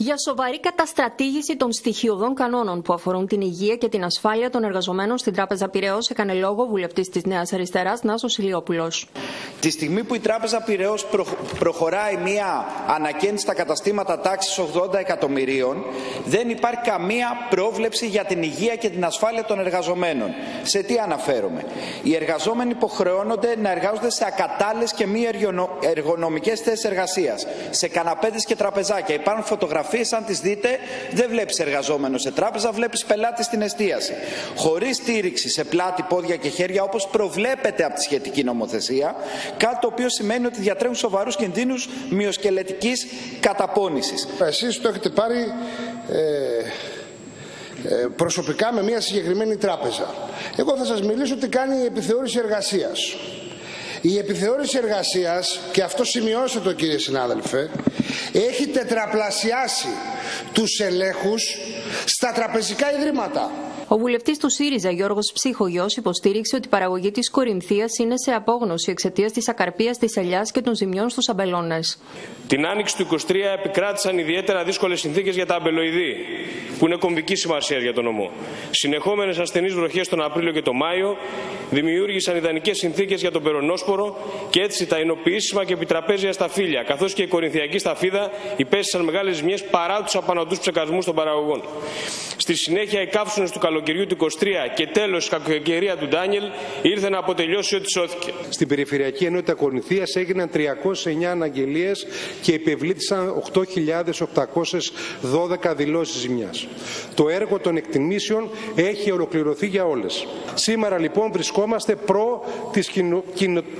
για σοβαρή καταστρατήγηση των στοιχειωδών κανόνων που αφορούν την υγεία και την ασφάλεια των εργαζομένων στην Τράπεζα Πυραιός, έκανε λόγο βουλευτής της Νέας Αριστεράς, Νάσος Ηλιόπουλος. Τη στιγμή που η Τράπεζα Πυραιός προχωράει μία ανακαίνιση στα καταστήματα τάξης 80 εκατομμυρίων, δεν υπάρχει καμία πρόβλεψη για την υγεία και την ασφάλεια των εργαζομένων. Σε τι αναφέρομαι; Οι εργαζόμενοι υποχρεώνονται να εργάζονται σε ακατάλληλες και μη εργονομικές θέσεις εργασίας, σε καναπέδες και τραπεζάκια. Υπάρχουν φωτογραφίες φωτογραφίε, αν τις δείτε, δεν βλέπεις εργαζόμενο σε τράπεζα, βλέπεις πελάτη στην εστίαση. Χωρίς στήριξη σε πλάτη, πόδια και χέρια, όπως προβλέπεται από τη σχετική νομοθεσία, κάτι το οποίο σημαίνει ότι διατρέχουν σοβαρούς κινδύνους μειοσκελετικής καταπώνησης. Εσείς το έχετε πάρει. Ε, ε, προσωπικά με μια συγκεκριμένη τράπεζα. Εγώ θα σας μιλήσω τι κάνει η επιθεώρηση εργασίας. Η επιθεώρηση εργασίας, και αυτό σημειώστε το κύριε συνάδελφε, έχει τετραπλασιάσει τους ελέγχους στα τραπεζικά ιδρύματα. Ο βουλευτής του ΣΥΡΙΖΑ, Γιώργος Ψύχογιο, υποστήριξε ότι η παραγωγή της Κορινθίας είναι σε απόγνωση εξαιτίας της ακαρπίας της ελιάς και των ζημιών στους αμπελώνες. Την άνοιξη του 23 επικράτησαν ιδιαίτερα δύσκολες συνθήκες για τα αμπελοειδή, που είναι κομβική σημασία για τον νομό. Συνεχόμενες ασθενείς βροχές τον Απρίλιο και τον Μάιο δημιούργησαν ιδανικές συνθήκες για τον περονόσπορο και έτσι τα εινοποιήσιμα και επιτραπέζια σταφύλια, καθώς και η κορινθιακή σταφίδα υπέστησαν μεγάλες ζημιές παρά τους θανατού ψεκασμούς των παραγωγών. Στη συνέχεια, οι καύσονες του καλοκαιριού του 23 και τέλος η κακοκαιρία του Ντάνιελ ήρθε να αποτελειώσει ό,τι σώθηκε. Στην Περιφερειακή Ενότητα Κορινθίας έγιναν 309 αναγγελίες και υπευλήθησαν 8.812 δηλώσεις ζημιάς. Το έργο των εκτιμήσεων έχει ολοκληρωθεί για όλες. Σήμερα λοιπόν βρισκόμαστε προ της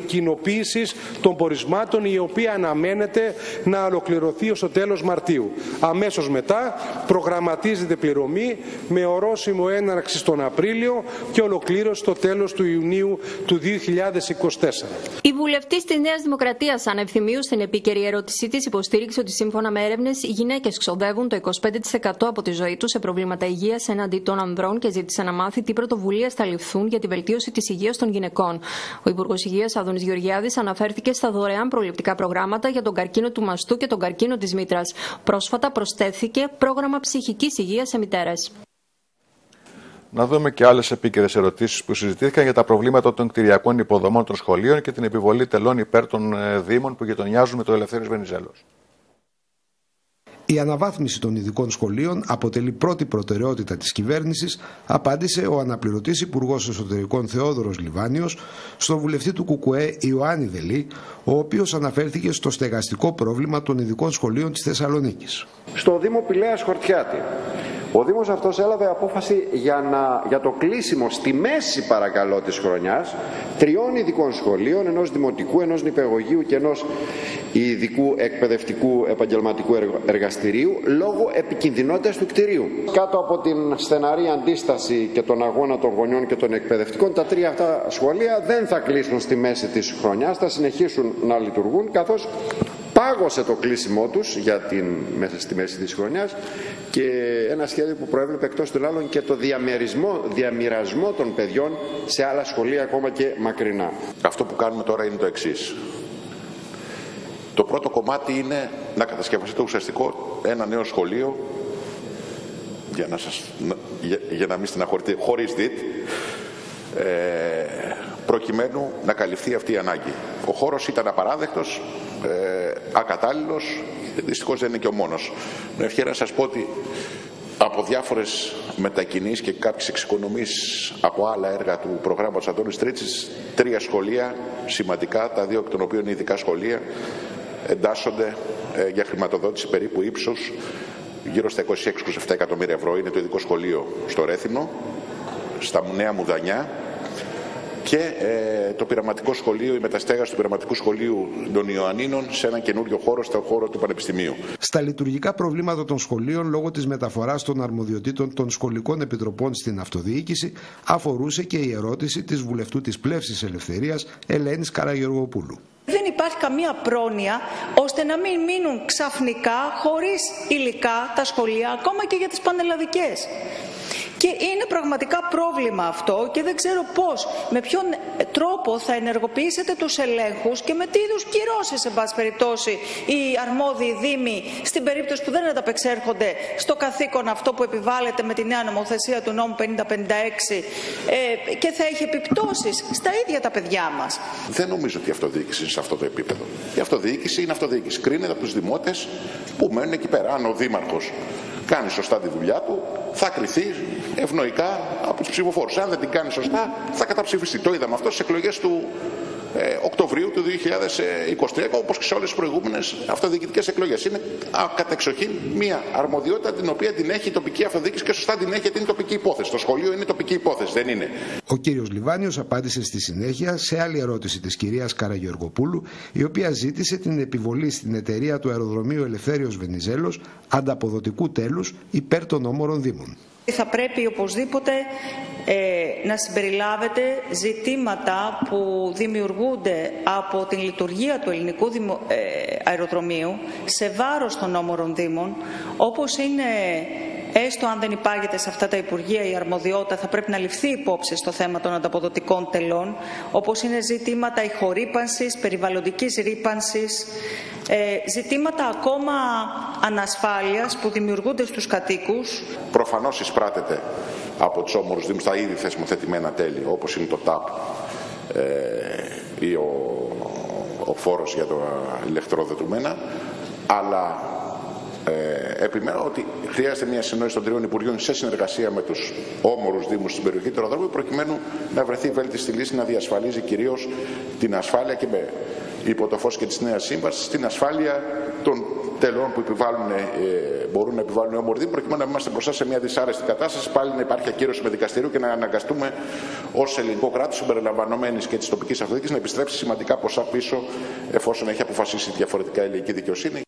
κοινοποίησης των πορισμάτων η οποία αναμένεται να ολοκληρωθεί ως το τέλος Μαρτίου. Αμέσως μετά προγραμματίζεται πληρωμή με ορόσημο έναρξης τον Απρίλιο και ολοκλήρωση στο τέλος του Ιουνίου του 2024. Η βουλευτής της Νέας Δημοκρατίας Ανευθυμίου στην επίκαιρη ερώτησή της υποστήριξε ότι σύμφωνα με έρευνες οι γυναίκες ξοδεύουν το 25% από τη ζωή τους σε προβλήματα υγείας έναντι των ανδρών και ζήτησε να μάθει τι πρωτοβουλίες θα ληφθούν για τη βελτίωση της υγείας των γυναικών. Ο Υπουργός Υγείας Άδωνης Γεωργιάδης αναφέρθηκε στα δωρεάν προληπτικά προγράμματα για τον καρκίνο του μαστού και τον καρκίνο της μήτρας. Πρόσφατα προσθέθηκε πρόγραμμα ψυχικής υγείας σε μητέρες. Να δούμε και άλλες επίκαιρες ερωτήσεις που συζητήθηκαν για τα προβλήματα των κτηριακών υποδομών των σχολείων και την επιβολή τελών υπέρ των ε, Δήμων που γειτονιάζουν με το Ελευθέρω Βενιζέλος. Η αναβάθμιση των ειδικών σχολείων αποτελεί πρώτη προτεραιότητα της κυβέρνησης, απάντησε ο αναπληρωτής Υπουργός Εσωτερικών Θεόδωρος Λιβάνιος στον βουλευτή του Κουκουέ Ιωάννη Δελή, ο οποίος αναφέρθηκε στο στεγαστικό πρόβλημα των ειδικών σχολείων της Θεσσαλονίκης. Στο Δήμο Πηλέα Χορτιάτη ο Δήμος αυτός έλαβε απόφαση για, να, για το κλείσιμο στη μέση παρακαλώ της χρονιάς τριών ειδικών σχολείων, ενός δημοτικού, ενός νηπαιγωγείου και ενός ειδικού εκπαιδευτικού επαγγελματικού εργαστηρίου λόγω επικινδυνότητας του κτηρίου. Κάτω από την στεναρή αντίσταση και τον αγώνα των γονιών και των εκπαιδευτικών τα τρία αυτά σχολεία δεν θα κλείσουν στη μέση της χρονιάς, θα συνεχίσουν να λειτουργούν καθώς πάγωσε το κλείσιμό τους για την, μέσα στη μέση της χρονιάς και ένα σχέδιο που προέβλεπε εκτός των άλλων και το διαμερισμό, διαμοιρασμό των παιδιών σε άλλα σχολεία ακόμα και μακρινά. Αυτό που κάνουμε τώρα είναι το εξής. Το πρώτο κομμάτι είναι να κατασκευαστεί το ουσιαστικό ένα νέο σχολείο για να, σας, για, για να μην στεναχωρείτε χωρίς διτ ε, προκειμένου να καλυφθεί αυτή η ανάγκη. Ο χώρος ήταν απαράδεκτος, ε, ακατάλληλος, δυστυχώς δεν είναι και ο μόνος. Με ευχαίρεια να σας πω ότι από διάφορες μετακινήσεις και κάποιες εξοικονομήσεις από άλλα έργα του προγράμματος Αντώνης Τρίτσης, τρία σχολεία σημαντικά, τα δύο εκ των οποίων είναι ειδικά σχολεία, εντάσσονται ε, για χρηματοδότηση περίπου ύψους γύρω στα 26-27 εκατομμύρια ευρώ. Είναι το ειδικό σχολείο στο Ρέθινο, στα Νέα Μουδανιά, και ε, το πειραματικό σχολείο, η μεταστέγαση του πειραματικού σχολείου των Ιωαννίνων σε ένα καινούριο χώρο, στο χώρο του Πανεπιστημίου. Στα λειτουργικά προβλήματα των σχολείων, λόγω της μεταφοράς των αρμοδιοτήτων των σχολικών επιτροπών στην αυτοδιοίκηση, αφορούσε και η ερώτηση της βουλευτού της Πλεύσης Ελευθερίας Ελένης Καραγεωργοπούλου. Δεν υπάρχει καμία πρόνοια ώστε να μην μείνουν ξαφνικά χωρίς υλικά τα σχολεία, ακόμα και για τις πανελλαδικές. Και είναι πραγματικά πρόβλημα αυτό και δεν ξέρω πώς, με ποιον τρόπο θα ενεργοποιήσετε τους ελέγχους και με τι είδους κυρώσεις, σε πάση περιπτώσει, οι αρμόδιοι δήμοι στην περίπτωση που δεν ανταπεξέρχονται στο καθήκον αυτό που επιβάλλεται με τη νέα νομοθεσία του νόμου 5056 ε, και θα έχει επιπτώσεις στα ίδια τα παιδιά μας. Δεν νομίζω ότι η αυτοδιοίκηση είναι σε αυτό το επίπεδο. Η αυτοδιοίκηση είναι αυτοδιοίκηση. Κρίνεται από τους δημότες που μένουν εκεί πέρα. Αν ο Δήμαρχος κάνει σωστά τη δουλειά του, θα κριθεί ευνοϊκά από τους ψηφοφόρους. Αν δεν την κάνει σωστά, θα καταψηφιστεί. Το είδαμε αυτό στις εκλογές του ε, Οκτωβρίου του 2023, όπως και σε όλες τις προηγούμενες αυτοδιοικητικές εκλογές. Είναι κατεξοχήν μια αρμοδιότητα την οποία την έχει η τοπική αυτοδιοίκηση και σωστά την έχει γιατί είναι τοπική υπόθεση. Το σχολείο είναι τοπική υπόθεση, δεν είναι. Ο κύριος Λιβάνιος απάντησε στη συνέχεια σε άλλη ερώτηση της κυρίας Καραγεωργοπούλου, η οποία ζήτησε την επιβολή στην εταιρεία του αεροδρομίου Ελευθέριος Βενιζέλος ανταποδοτικού τέλους υπέρ των όμορων Δήμων. Θα πρέπει οπωσδήποτε ε, να συμπεριλάβετε ζητήματα που δημιουργούνται από την λειτουργία του ελληνικού ε, αεροδρομίου σε βάρος των όμορων δήμων, όπως είναι έστω αν δεν υπάγεται σε αυτά τα Υπουργεία η αρμοδιότητα, θα πρέπει να ληφθεί υπόψη στο θέμα των ανταποδοτικών τελών, όπως είναι ζητήματα ηχορύπανσης, περιβαλλοντικής ρήπανσης, ε, ζητήματα ακόμα ανασφάλειας που δημιουργούνται στους κατοίκους. Προφανώς εισπράτεται από τους όμορους δήμους τα ήδη θεσμοθετημένα τέλη, όπως είναι το ΤΑΠ ε, ή ο, ο φόρος για τα ηλεκτροδετούμενα, αλλά Ε, επιμένω ότι χρειάζεται μια συνόηση των τριών Υπουργείων σε συνεργασία με τους όμορους Δήμους στην περιοχή του αεροδρόμιου, προκειμένου να βρεθεί βέλτιστη λύση να διασφαλίζει κυρίως την ασφάλεια και με υπό το φως και της νέας σύμβασης, την ασφάλεια των τελών που επιβάλλουν, ε, μπορούν να επιβάλλουν οι όμορφοι προκειμένου να είμαστε μπροστά σε μια δυσάρεστη κατάσταση, πάλι να υπάρχει ακύρωση με δικαστηρίου και να αναγκαστούμε ως ελληνικό κράτος, συμπεριλαμβανομένης και της τοπικής αυτοδιοίκησης, να επιστρέψει σημαντικά ποσά πίσω, εφόσον έχει αποφασίσει διαφορετικά η ελληνική δικαιοσύνη.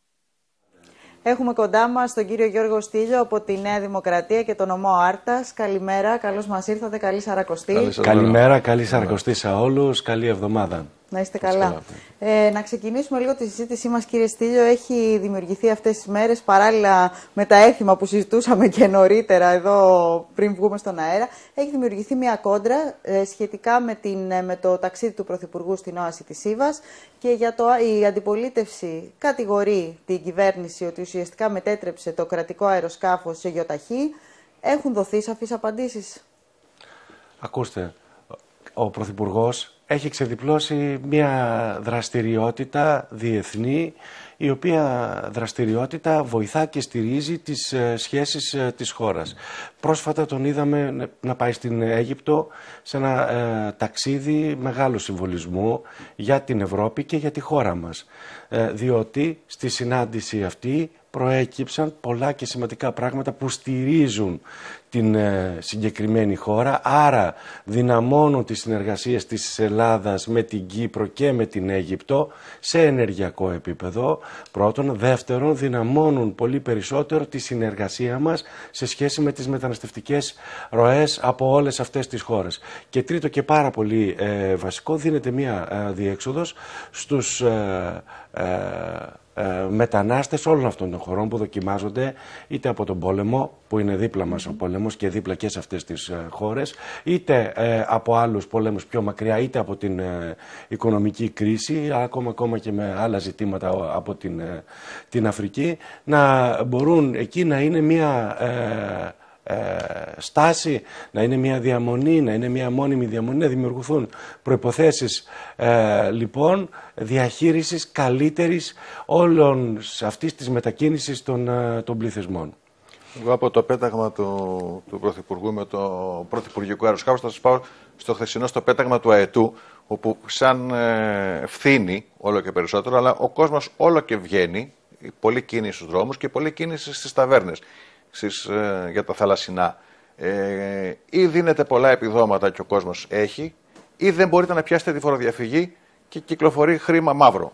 Έχουμε κοντά μας τον κύριο Γιώργο Στήλιο από τη Νέα Δημοκρατία και τον νομό Άρτας. Καλημέρα, καλώς μας ήρθατε. Καλή Σαρακοστή. Καλημέρα, καλή Σαρακοστή σε όλους. Καλή εβδομάδα. Να είστε καλά. Ε, να ξεκινήσουμε λίγο τη συζήτησή μας, κύριε Στήλιο. Έχει δημιουργηθεί αυτές τις μέρες παράλληλα με τα έθιμα που συζητούσαμε και νωρίτερα εδώ πριν βγούμε στον αέρα. Έχει δημιουργηθεί μια κόντρα ε, σχετικά με, την, ε, με το ταξίδι του Πρωθυπουργού στην όαση της Ήβα και για το, η αντιπολίτευση κατηγορεί την κυβέρνηση ότι ουσιαστικά μετέτρεψε το κρατικό αεροσκάφος σε γιοταχή. Έχουν δοθεί σαφείς απαντήσεις; Ακούστε, ο Πρωθυπουργός έχει ξεδιπλώσει μια δραστηριότητα διεθνή η οποία δραστηριότητα βοηθά και στηρίζει τις ε, σχέσεις ε, της χώρας. Πρόσφατα τον είδαμε να πάει στην Αίγυπτο σε ένα ε, ταξίδι μεγάλου συμβολισμού για την Ευρώπη και για τη χώρα μας. διότι στη συνάντηση αυτή προέκυψαν πολλά και σημαντικά πράγματα που στηρίζουν την ε, συγκεκριμένη χώρα, άρα δυναμώνουν τις συνεργασίες της Ελλάδας με την Κύπρο και με την Αίγυπτο σε ενεργειακό επίπεδο. Πρώτον. Δεύτερον, δυναμώνουν πολύ περισσότερο τη συνεργασία μας σε σχέση με τις μεταναστευτικές ροές από όλες αυτές τις χώρες. Και τρίτο και πάρα πολύ ε, βασικό, δίνεται μία ε, διέξοδος στους ε, μετανάστες όλων αυτών των χωρών που δοκιμάζονται είτε από τον πόλεμο που είναι δίπλα μας ο πόλεμος και δίπλα και σε αυτές τις ε, χώρες είτε ε, από άλλους πολέμους πιο μακριά είτε από την οικονομική κρίση ακόμα, ακόμα και με άλλα ζητήματα από την, την Αφρική να μπορούν εκεί να είναι μια ε, στάση, να είναι μια διαμονή, να είναι μια μόνιμη διαμονή, να δημιουργηθούν προϋποθέσεις ε, λοιπόν διαχείρισης καλύτερης όλων αυτής της μετακίνησης των, ε, των πληθυσμών. Εγώ από το πέταγμα του, του Πρωθυπουργού με το Πρωθυπουργικό Αεροσκάφος θα σας πάω στο χθεσινό στο πέταγμα του ΑΕΤΟΥ, όπου σαν ε, ευθύνη όλο και περισσότερο, αλλά ο κόσμος όλο και βγαίνει, πολύ κίνηση στους δρόμους και πολύ κίνηση στις ταβέρνες στις, ε, για τα θαλασσινά. Ε, ή δίνετε πολλά επιδόματα και ο κόσμος έχει, ή δεν μπορείτε να πιάσετε τη φοροδιαφυγή και κυκλοφορεί χρήμα μαύρο.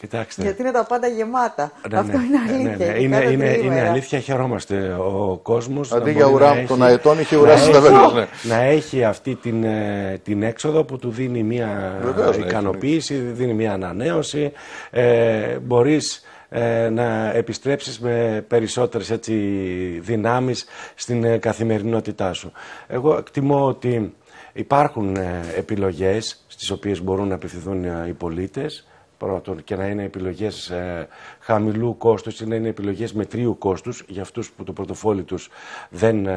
Κοιτάξτε. Γιατί είναι τα πάντα γεμάτα. Ναι, Αυτό ναι, είναι ναι, αλήθεια. ναι, είναι, είναι, είναι αλήθεια, χαιρόμαστε. Ο κόσμος. Αντί για ουρά των αετών, είχε ουρά στι ναι. Να έχει αυτή την, ε, την έξοδο που του δίνει μια Βεβαίως, ναι, ικανοποίηση, δίνει μια ανανέωση. Ε, Μπορείς ε, να επιστρέψεις με περισσότερες έτσι, δυνάμεις στην ε, καθημερινότητά σου. Εγώ εκτιμώ ότι υπάρχουν ε, επιλογές στις οποίες μπορούν να απευθυνθούν οι πολίτες πρώτον και να είναι επιλογές χαμηλού κόστους ή να είναι επιλογές μετρίου κόστους για αυτούς που το πορτοφόλι τους δεν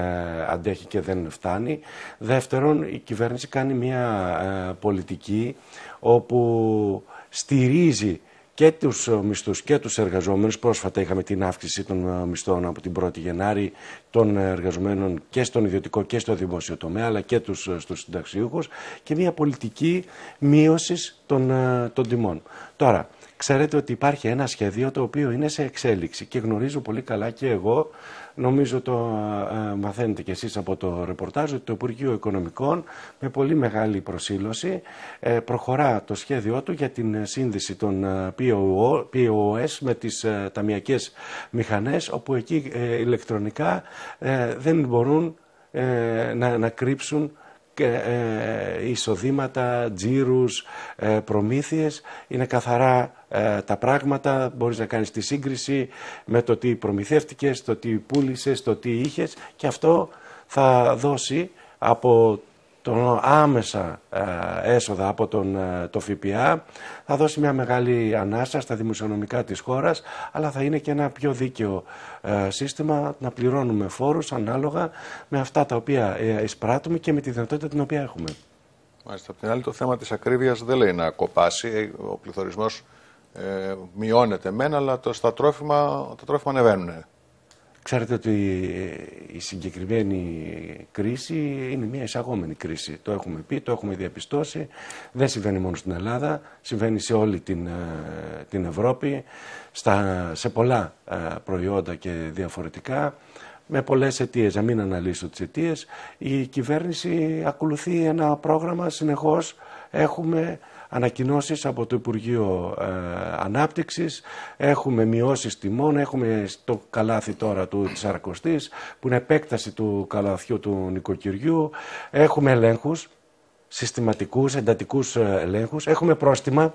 αντέχει και δεν φτάνει. Δεύτερον, η κυβέρνηση κάνει μια πολιτική όπου στηρίζει και τους ε, μισθούς και τους εργαζόμενους. Πρόσφατα είχαμε την αύξηση των ε, μισθών από την 1η Γενάρη των εργαζομένων και στον ιδιωτικό και στο δημόσιο τομέα, αλλά και τους, ε, στους συνταξιούχους και μια πολιτική μείωσης των, των τιμών. Τώρα, ξέρετε ότι υπάρχει ένα σχέδιο το οποίο είναι σε εξέλιξη και γνωρίζω πολύ καλά και εγώ Νομίζω το ε, μαθαίνετε κι εσείς από το ρεπορτάζ ότι το Υπουργείο Οικονομικών με πολύ μεγάλη προσήλωση ε, προχωρά το σχέδιό του για την σύνδεση των ε, POS με τις ταμιακές μηχανές όπου εκεί ηλεκτρονικά δεν μπορούν να, να κρύψουν ε, εισοδήματα, τζίρους, ε, προμήθειες. Είναι καθαρά ε, τα πράγματα, μπορείς να κάνεις τη σύγκριση με το τι προμηθεύτηκες, το τι πούλησες, το τι είχες και αυτό θα δώσει από το άμεσα ε, έσοδα από τον, ε, το ΦΠΑ θα δώσει μια μεγάλη ανάσα στα δημοσιονομικά της χώρας αλλά θα είναι και ένα πιο δίκαιο ε, σύστημα να πληρώνουμε φόρους ανάλογα με αυτά τα οποία εισπράττουμε και με τη δυνατότητα την οποία έχουμε. Μάλιστα. Απ' την άλλη το θέμα της ακρίβειας δεν λέει να κοπάσει. Ο πληθωρισμός ε, μειώνεται μεν, αλλά το, στα τρόφιμα, τα τρόφιμα ανεβαίνουν. Ξέρετε ότι η συγκεκριμένη κρίση είναι μια εισαγόμενη κρίση. Το έχουμε πει, το έχουμε διαπιστώσει. Δεν συμβαίνει μόνο στην Ελλάδα, συμβαίνει σε όλη την, ε, την Ευρώπη, στα, σε πολλά ε, προϊόντα και διαφορετικά, με πολλές αιτίες. Να μην αναλύσω τις αιτίες. Η κυβέρνηση ακολουθεί ένα πρόγραμμα συνεχώς. Έχουμε ανακοινώσεις από το Υπουργείο ε, Ανάπτυξης, έχουμε μειώσεις τιμών, έχουμε στο καλάθι τώρα του της Αρακοστής, που είναι επέκταση του καλαθιού του νοικοκυριού, έχουμε ελέγχους, συστηματικούς, εντατικούς ε, ελέγχους, έχουμε πρόστιμα,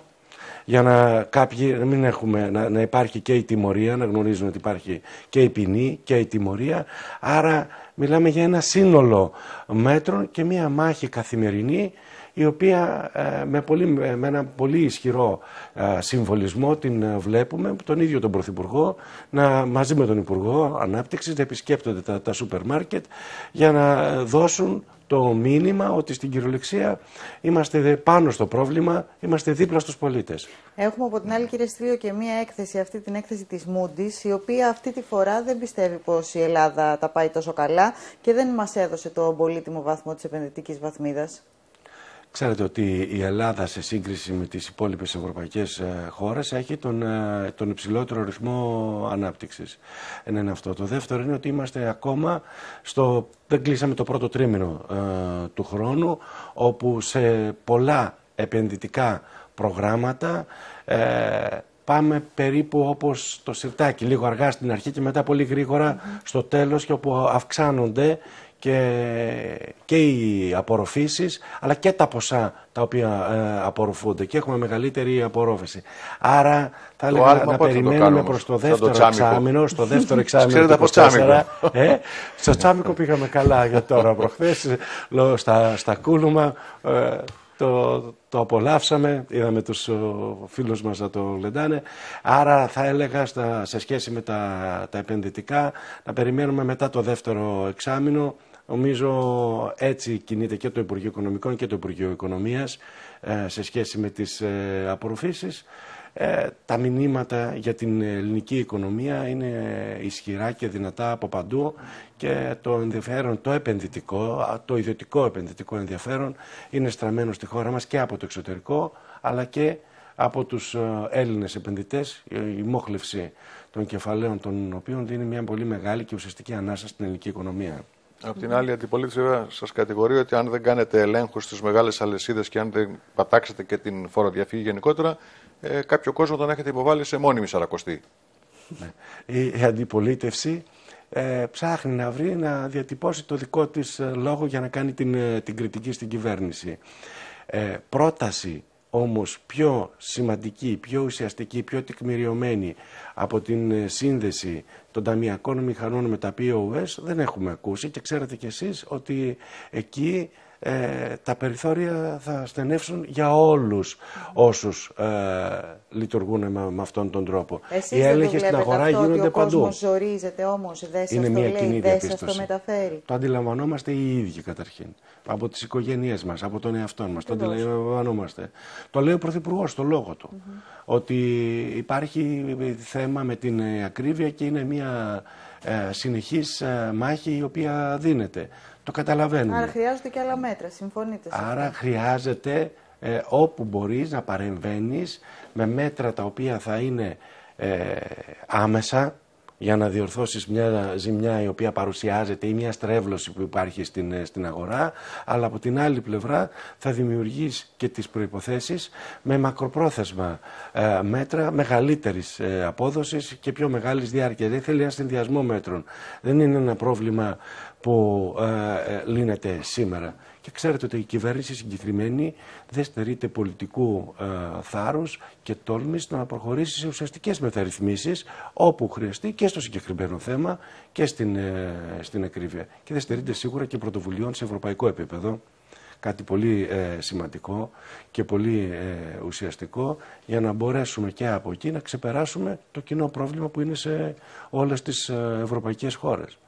για να, κάποιοι, να, μην έχουμε, να, να υπάρχει και η τιμωρία, να γνωρίζουν ότι υπάρχει και η ποινή και η τιμωρία. Άρα μιλάμε για ένα σύνολο μέτρων και μία μάχη καθημερινή η οποία ε, με, πολύ, με ένα πολύ ισχυρό ε, συμβολισμό την ε, βλέπουμε, τον ίδιο τον Πρωθυπουργό, να, μαζί με τον Υπουργό Ανάπτυξης, να επισκέπτονται τα, τα σούπερ μάρκετ για να δώσουν το μήνυμα ότι στην κυριολεξία είμαστε πάνω στο πρόβλημα, είμαστε δίπλα στους πολίτες. Έχουμε από την άλλη κύριε Στρίο και μία έκθεση, αυτή την έκθεση της Moody's, η οποία αυτή τη φορά δεν πιστεύει πως η Ελλάδα τα πάει τόσο καλά και δεν μας έδωσε το πολύτιμο βαθμό της επενδυτικής βαθμίδας. Ξέρετε ότι η Ελλάδα σε σύγκριση με τις υπόλοιπες ευρωπαϊκές ε, χώρες έχει τον, ε, τον υψηλότερο ρυθμό ανάπτυξης. Ένα είναι αυτό. Το δεύτερο είναι ότι είμαστε ακόμα στο... δεν κλείσαμε το πρώτο τρίμηνο ε, του χρόνου όπου σε πολλά επενδυτικά προγράμματα πάμε περίπου όπως το σιρτάκι, λίγο αργά στην αρχή και μετά πολύ γρήγορα στο τέλος και όπου αυξάνονται και, και οι απορροφήσεις αλλά και τα ποσά τα οποία ε, απορροφούνται και έχουμε μεγαλύτερη απορρόφηση. Άρα θα έλεγα να περιμένουμε προς το δεύτερο το εξάμεινο, στο δεύτερο εξάμεινο του 24. Ε, στο τσάμικο πήγαμε καλά για τώρα προχθές, στα, στα κούλουμα. Ε, το, το απολαύσαμε, είδαμε τους φίλους μας να το λεντάνε. Άρα θα έλεγα στα, σε σχέση με τα, τα επενδυτικά να περιμένουμε μετά το δεύτερο εξάμεινο Νομίζω έτσι κινείται και το Υπουργείο Οικονομικών και το Υπουργείο Οικονομίας ε, σε σχέση με τις ε, απορροφήσεις. Ε, τα μηνύματα για την ελληνική οικονομία είναι ισχυρά και δυνατά από παντού και το ενδιαφέρον, το επενδυτικό, το ιδιωτικό επενδυτικό ενδιαφέρον είναι στραμμένο στη χώρα μας και από το εξωτερικό αλλά και από τους Έλληνες επενδυτές, η μόχλευση των κεφαλαίων των οποίων δίνει μια πολύ μεγάλη και ουσιαστική ανάσα στην ελληνική οικονομία. Απ' την άλλη, η αντιπολίτευση σας κατηγορεί ότι αν δεν κάνετε ελέγχους στις μεγάλες αλυσίδες και αν δεν πατάξετε και την φοροδιαφύγη γενικότερα, ε, κάποιο κόσμο τον έχετε υποβάλει σε μόνιμη σαρακοστή. Ναι. Η, αντιπολίτευση ε, ψάχνει να βρει να διατυπώσει το δικό της ε, λόγο για να κάνει την, ε, την κριτική στην κυβέρνηση. Ε, πρόταση όμως πιο σημαντική, πιο ουσιαστική, πιο τεκμηριωμένη από την ε, σύνδεση των ταμιακών μηχανών με τα POS δεν έχουμε ακούσει και ξέρετε κι εσείς ότι εκεί ε, τα περιθώρια θα στενεύσουν για όλους όσους ε, λειτουργούν με, με, αυτόν τον τρόπο. Εσείς Οι έλεγχοι στην αγορά αυτό, γίνονται ότι ο παντού. Ο κόσμος ζορίζεται όμως, δεν Είναι μια το λέει, δεν σας το μεταφέρει. Το αντιλαμβανόμαστε οι ίδιοι καταρχήν. Από τις οικογένειές μας, από τον εαυτό μας. Το αντιλαμβανόμαστε. Το λέει ο Πρωθυπουργός στο λόγο του. Ότι υπάρχει θέμα με την ακρίβεια και είναι μια ε, συνεχής ε, μάχη η οποία δίνεται. Το καταλαβαίνουμε. Άρα χρειάζονται και άλλα μέτρα, συμφωνείτε. Σε Άρα χρειάζεται ε, όπου μπορείς να παρεμβαίνεις με μέτρα τα οποία θα είναι ε, άμεσα για να διορθώσεις μια ζημιά η οποία παρουσιάζεται ή μια στρέβλωση που υπάρχει στην, ε, στην αγορά, αλλά από την άλλη πλευρά θα δημιουργείς και τις προϋποθέσεις με μακροπρόθεσμα ε, μέτρα μεγαλύτερης ε, απόδοσης και πιο μεγάλης διάρκειας. Δεν θέλει ένα συνδυασμό μέτρων. Δεν είναι ένα πρόβλημα που λύνεται σήμερα. Και ξέρετε ότι η κυβέρνηση συγκεκριμένη δεν στερείται πολιτικού ε, θάρρους και τόλμης να προχωρήσει σε ουσιαστικές μεταρρυθμίσεις όπου χρειαστεί και στο συγκεκριμένο θέμα και στην, ε, στην ακρίβεια. Και δεν στερείται σίγουρα και πρωτοβουλειών σε ευρωπαϊκό επίπεδο κάτι πολύ ε, σημαντικό και πολύ ε, ουσιαστικό για να μπορέσουμε και από εκεί να ξεπεράσουμε το κοινό πρόβλημα που είναι σε όλες τις ε, ευρωπαϊκές χώρες.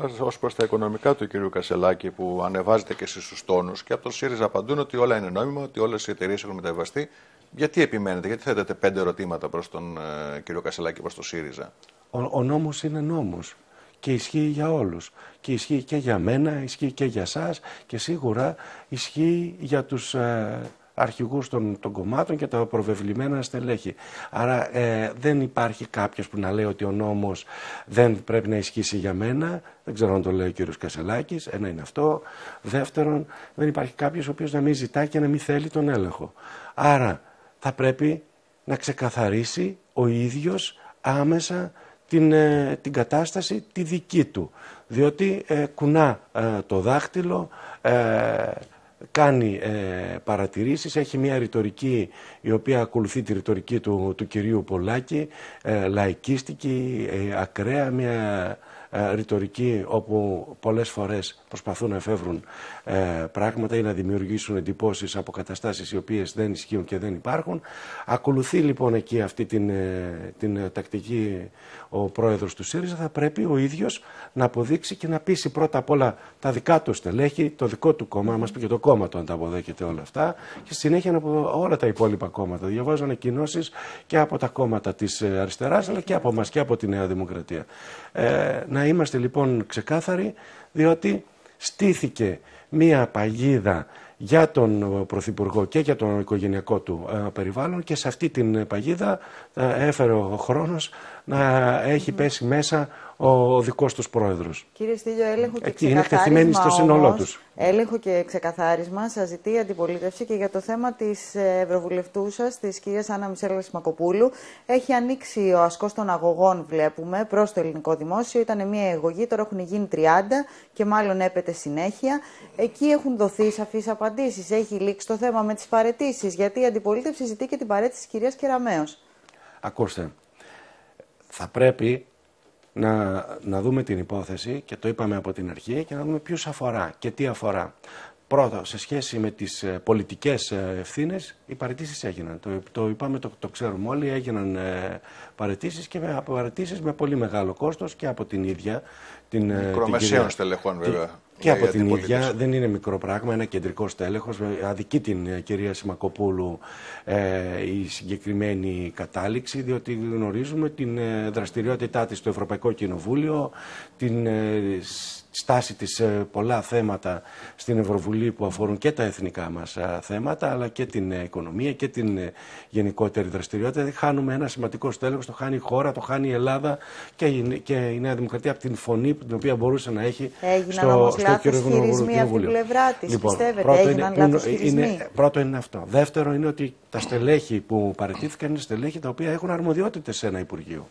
Τώρα, ως προς τα οικονομικά του κ. Κασελάκη, που ανεβάζεται και στους τόνους και από τον ΣΥΡΙΖΑ απαντούν ότι όλα είναι νόμιμα, ότι όλες οι εταιρείες έχουν μεταβιβαστεί. Γιατί επιμένετε, γιατί θέτετε πέντε ερωτήματα προς τον ε, κύριο Κασελάκη, προς τον ΣΥΡΙΖΑ; Ο, ο νόμος είναι νόμος και ισχύει για όλους. Και ισχύει και για μένα, ισχύει και για σας και σίγουρα ισχύει για τους ε, αρχηγούς των, των κομμάτων και τα προβεβλημένα στελέχη. Άρα ε, δεν υπάρχει κάποιος που να λέει ότι ο νόμος δεν πρέπει να ισχύσει για μένα. Δεν ξέρω αν το λέει ο κύριος Κασελάκης. Ένα είναι αυτό. Δεύτερον, δεν υπάρχει κάποιος ο οποίος να μην ζητά και να μην θέλει τον έλεγχο. Άρα θα πρέπει να ξεκαθαρίσει ο ίδιος άμεσα την, ε, την κατάσταση τη δική του. Διότι ε, κουνά ε, το δάχτυλο, κάνει παρατηρήσεις, έχει μια ρητορική η οποία ακολουθεί τη ρητορική του, του κυρίου Πολάκη, λαϊκίστικη, ακραία, μια ρητορική όπου πολλές φορές προσπαθούν να εφεύρουν ε, πράγματα ή να δημιουργήσουν εντυπώσεις από καταστάσεις οι οποίες δεν ισχύουν και δεν υπάρχουν. Ακολουθεί λοιπόν εκεί αυτή την, ε, την ε, τακτική ο πρόεδρος του ΣΥΡΙΖΑ θα πρέπει ο ίδιος να αποδείξει και να πείσει πρώτα απ' όλα τα δικά του στελέχη, το δικό του κόμμα, να μας πει και το κόμμα του αν τα αποδέχεται όλα αυτά και στη συνέχεια από όλα τα υπόλοιπα κόμματα. Διαβάζω ανακοινώσει και από τα κόμματα της αριστεράς αλλά και από μας και από τη Νέα Δημοκρατία. Ε, να είμαστε λοιπόν ξεκάθαροι διότι στήθηκε μία παγίδα για τον Πρωθυπουργό και για τον οικογενειακό του ε, περιβάλλον και σε αυτή την παγίδα ε, έφερε ο χρόνος να έχει πέσει μέσα ο δικός τους πρόεδρος. Κύριε Στήλιο, έλεγχο και Εκεί είναι εκτεθειμένοι στο σύνολό τους. Έλεγχο και ξεκαθάρισμα σας ζητεί η αντιπολίτευση και για το θέμα της Ευρωβουλευτού σας, της κυρίας Άννα Μισέλα Μακοπούλου. Έχει ανοίξει ο ασκός των αγωγών, βλέπουμε, προς το ελληνικό δημόσιο. Ήταν μια εγωγή, τώρα έχουν γίνει 30 και μάλλον έπεται συνέχεια. Εκεί έχουν δοθεί σαφείς απαντήσεις. Έχει λήξει το θέμα με τις παρετήσεις, γιατί η αντιπολίτευση ζητεί και την παρέτηση της κυρίας Κεραμέως. Ακούστε, θα πρέπει να, να δούμε την υπόθεση και το είπαμε από την αρχή και να δούμε ποιους αφορά και τι αφορά. Πρώτα, σε σχέση με τις ε, πολιτικές ε, ευθύνες, οι παρετήσεις έγιναν. Το, το είπαμε, το, το ξέρουμε όλοι, έγιναν ε, παρετήσεις και με, παρετήσεις με πολύ μεγάλο κόστος και από την ίδια την Μικρομεσαίων στελεχών βέβαια. Και από την ίδια δεν είναι μικρό πράγμα, ένα κεντρικό στέλεχος. Αδικεί την ε, κυρία Σιμακοπούλου ε, η συγκεκριμένη κατάληξη, διότι γνωρίζουμε την ε, δραστηριότητά της στο Ευρωπαϊκό Κοινοβούλιο, την ε, στάση της σε πολλά θέματα στην Ευρωβουλή που αφορούν και τα εθνικά μας θέματα, αλλά και την οικονομία και την γενικότερη δραστηριότητα. Χάνουμε ένα σημαντικό στέλεχος, το χάνει η χώρα, το χάνει η Ελλάδα και η, και η Νέα Δημοκρατία από την φωνή την οποία μπορούσε να έχει Έγιναν στο, στο χειρισμοί από την πλευρά της, λοιπόν, πιστεύετε, πρώτο έγιναν είναι, λάθος Είναι, πρώτο είναι αυτό. Δεύτερο είναι ότι τα στελέχη που παραιτήθηκαν είναι στελέχη τα οποία έχουν αρμοδιότητες σε ένα Υπουργείο.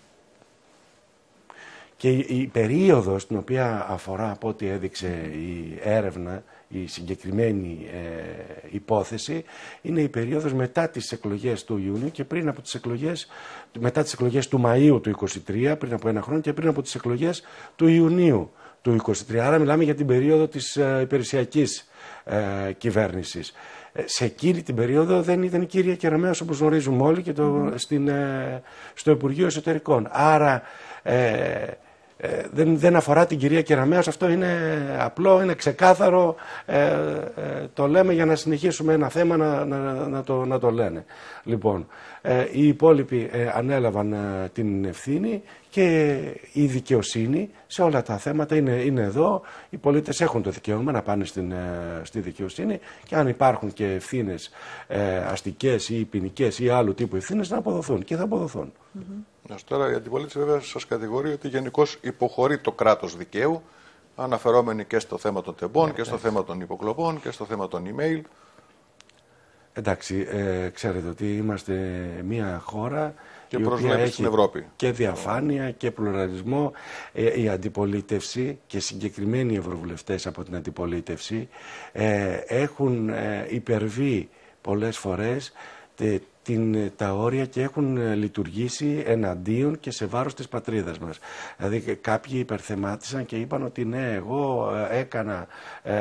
Και η περίοδος την οποία αφορά από ό,τι έδειξε η έρευνα, η συγκεκριμένη ε, υπόθεση, είναι η περίοδος μετά τις εκλογές του Ιούνιου και πριν από τις εκλογές, μετά τις εκλογές του Μαΐου του 2023, πριν από ένα χρόνο και πριν από τις εκλογές του Ιουνίου του 2023. Άρα μιλάμε για την περίοδο της ε, υπηρεσιακής ε, κυβέρνησης. Ε, σε εκείνη την περίοδο δεν ήταν η κυρία Κεραμέως όπως γνωρίζουμε όλοι και το, στην, ε, στο Υπουργείο Εσωτερικών. Άρα ε, δεν, δεν αφορά την κυρία Κεραμέως, αυτό είναι απλό, είναι ξεκάθαρο, ε, ε, το λέμε για να συνεχίσουμε ένα θέμα να, να, να, το, να το λένε. Λοιπόν, ε, οι υπόλοιποι ανέλαβαν την ευθύνη και η δικαιοσύνη σε όλα τα θέματα είναι, είναι εδώ. Οι πολίτες έχουν το δικαίωμα να πάνε στην, στη δικαιοσύνη και αν υπάρχουν και ευθύνες ε, αστικές ή ποινικές ή άλλου τύπου ευθύνες να αποδοθούν και θα αποδοθούν. Mm Τώρα η αντιπολίτευση βέβαια σας κατηγορεί ότι γενικώς υποχωρεί το κράτος δικαίου, αναφερόμενοι και στο θέμα των τεμπών και στο θέμα των υποκλοπών και στο θέμα των email. Εντάξει, ε, ξέρετε ότι είμαστε μια χώρα και η οποία έχει στην Ευρώπη. και διαφάνεια και πλουραλισμό. Ε, η αντιπολίτευση και συγκεκριμένοι ευρωβουλευτές από την αντιπολίτευση ε, έχουν ε, υπερβεί πολλές φορές την, τα όρια και έχουν ε, λειτουργήσει εναντίον και σε βάρος της πατρίδας μας. Δηλαδή κάποιοι υπερθεμάτισαν και είπαν ότι ναι, εγώ ε, έκανα ε,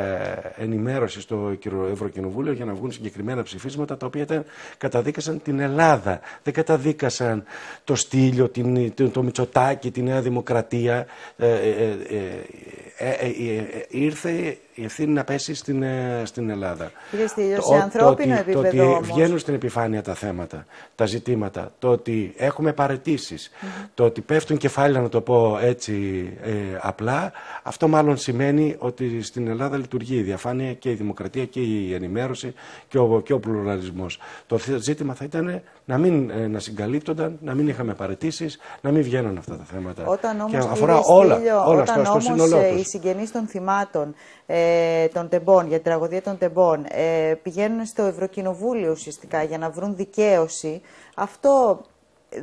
ενημέρωση στο Ευρωκοινοβούλιο για να βγουν συγκεκριμένα ψηφίσματα τα οποία ήταν, καταδίκασαν την Ελλάδα. Δεν καταδίκασαν το Στήλιο, την, το, το Μητσοτάκι, τη Νέα Δημοκρατία. ήρθε η ευθύνη να πέσει στην, ε, στην Ελλάδα. Κύριε Στήλιο, σε ανθρώπινο το επίπεδο το ότι όμως. βγαίνουν στην επιφάνεια τα θέματα, τα ζητήματα, το ότι έχουμε παρετήσεις, το ότι πέφτουν κεφάλαια, να το πω έτσι ε, απλά, αυτό μάλλον σημαίνει ότι στην Ελλάδα λειτουργεί η διαφάνεια και η δημοκρατία και η ενημέρωση και ο, και ο πλουραλισμός. Το θε- ζήτημα θα ήταν να μην ε, να συγκαλύπτονταν, να μην είχαμε παρετήσεις, να μην βγαίνουν αυτά τα θέματα. Όταν όμως, και κύριε αφορά όλα, Στήλιο, όλα όταν στο, στο όμως, σύνολό ε, τους. οι συγγενείς των θυμάτων ε, των τεμπών, για την τραγωδία των τεμπών, ε, πηγαίνουν στο Ευρωκοινοβούλιο ουσιαστικά για να βρουν δικαίωση, αυτό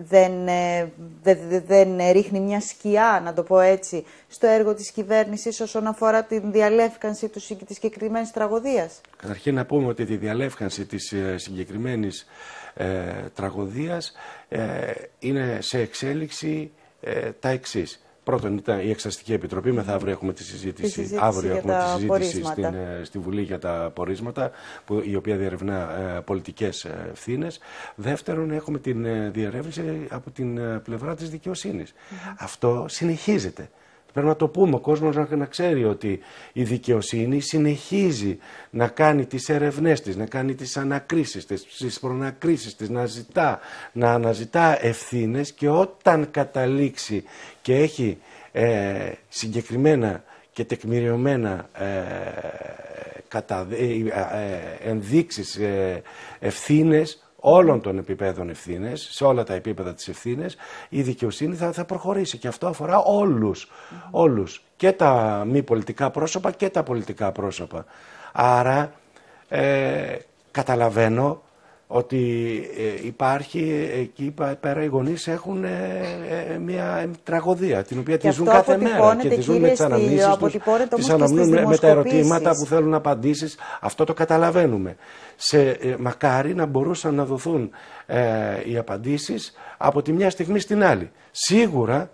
δεν, ε, δε- δε- δεν ε, ρίχνει μια σκιά, να το πω έτσι, στο έργο της κυβέρνησης όσον αφορά την διαλεύκανση του, συγκ- της συγκεκριμένης τραγωδίας. Καταρχήν να πούμε ότι τη διαλεύκανση της ε, συγκεκριμένης ε, τραγωδίας ε, είναι σε εξέλιξη ε, τα εξής. Πρώτον ήταν η Εξαστική Επιτροπή, μεθαύριο έχουμε τη συζήτηση, Τη συζήτηση αύριο για έχουμε τα τη συζήτηση πορίσματα. στην, ε, στη Βουλή για τα πορίσματα, που, η οποία διερευνά ε, πολιτικές ε, ευθύνες. Δεύτερον έχουμε την ε, διερεύνηση από την ε, πλευρά της δικαιοσύνης. Αυτό συνεχίζεται. Πρέπει να το πούμε, ο κόσμος να, να ξέρει ότι η δικαιοσύνη συνεχίζει να κάνει τις ερευνές της, να κάνει τις ανακρίσεις της, τις προνακρίσεις της, να ζητά, να αναζητά ευθύνες και όταν καταλήξει και έχει ε, συγκεκριμένα και τεκμηριωμένα ε, κατα, ε, ε, ενδείξεις, ε, ευθύνες όλων των επιπέδων ευθύνες, σε όλα τα επίπεδα της ευθύνες, η δικαιοσύνη θα, θα προχωρήσει. Και αυτό αφορά όλους, όλους. Και τα μη πολιτικά πρόσωπα και τα πολιτικά πρόσωπα. Άρα ε, καταλαβαίνω ότι ε, υπάρχει εκεί πα- πέρα οι γονείς έχουν ε, ε, μια τραγωδία την οποία Και τη ζουν αυτό κάθε μέρα αποτυπώνεται, και τη ζουν με κύριε τις Στήλιο, αναμνήσεις τους, αποτυπώνεται τις όμως και στις αναμνούν με, με τα ερωτήματα δημοσκοπήσεις. που θέλουν απαντήσεις. Αυτό το καταλαβαίνουμε. Σε, ε, μακάρι να μπορούσαν να δοθούν ε, οι απαντήσεις από τη μια στιγμή στην άλλη. Σίγουρα,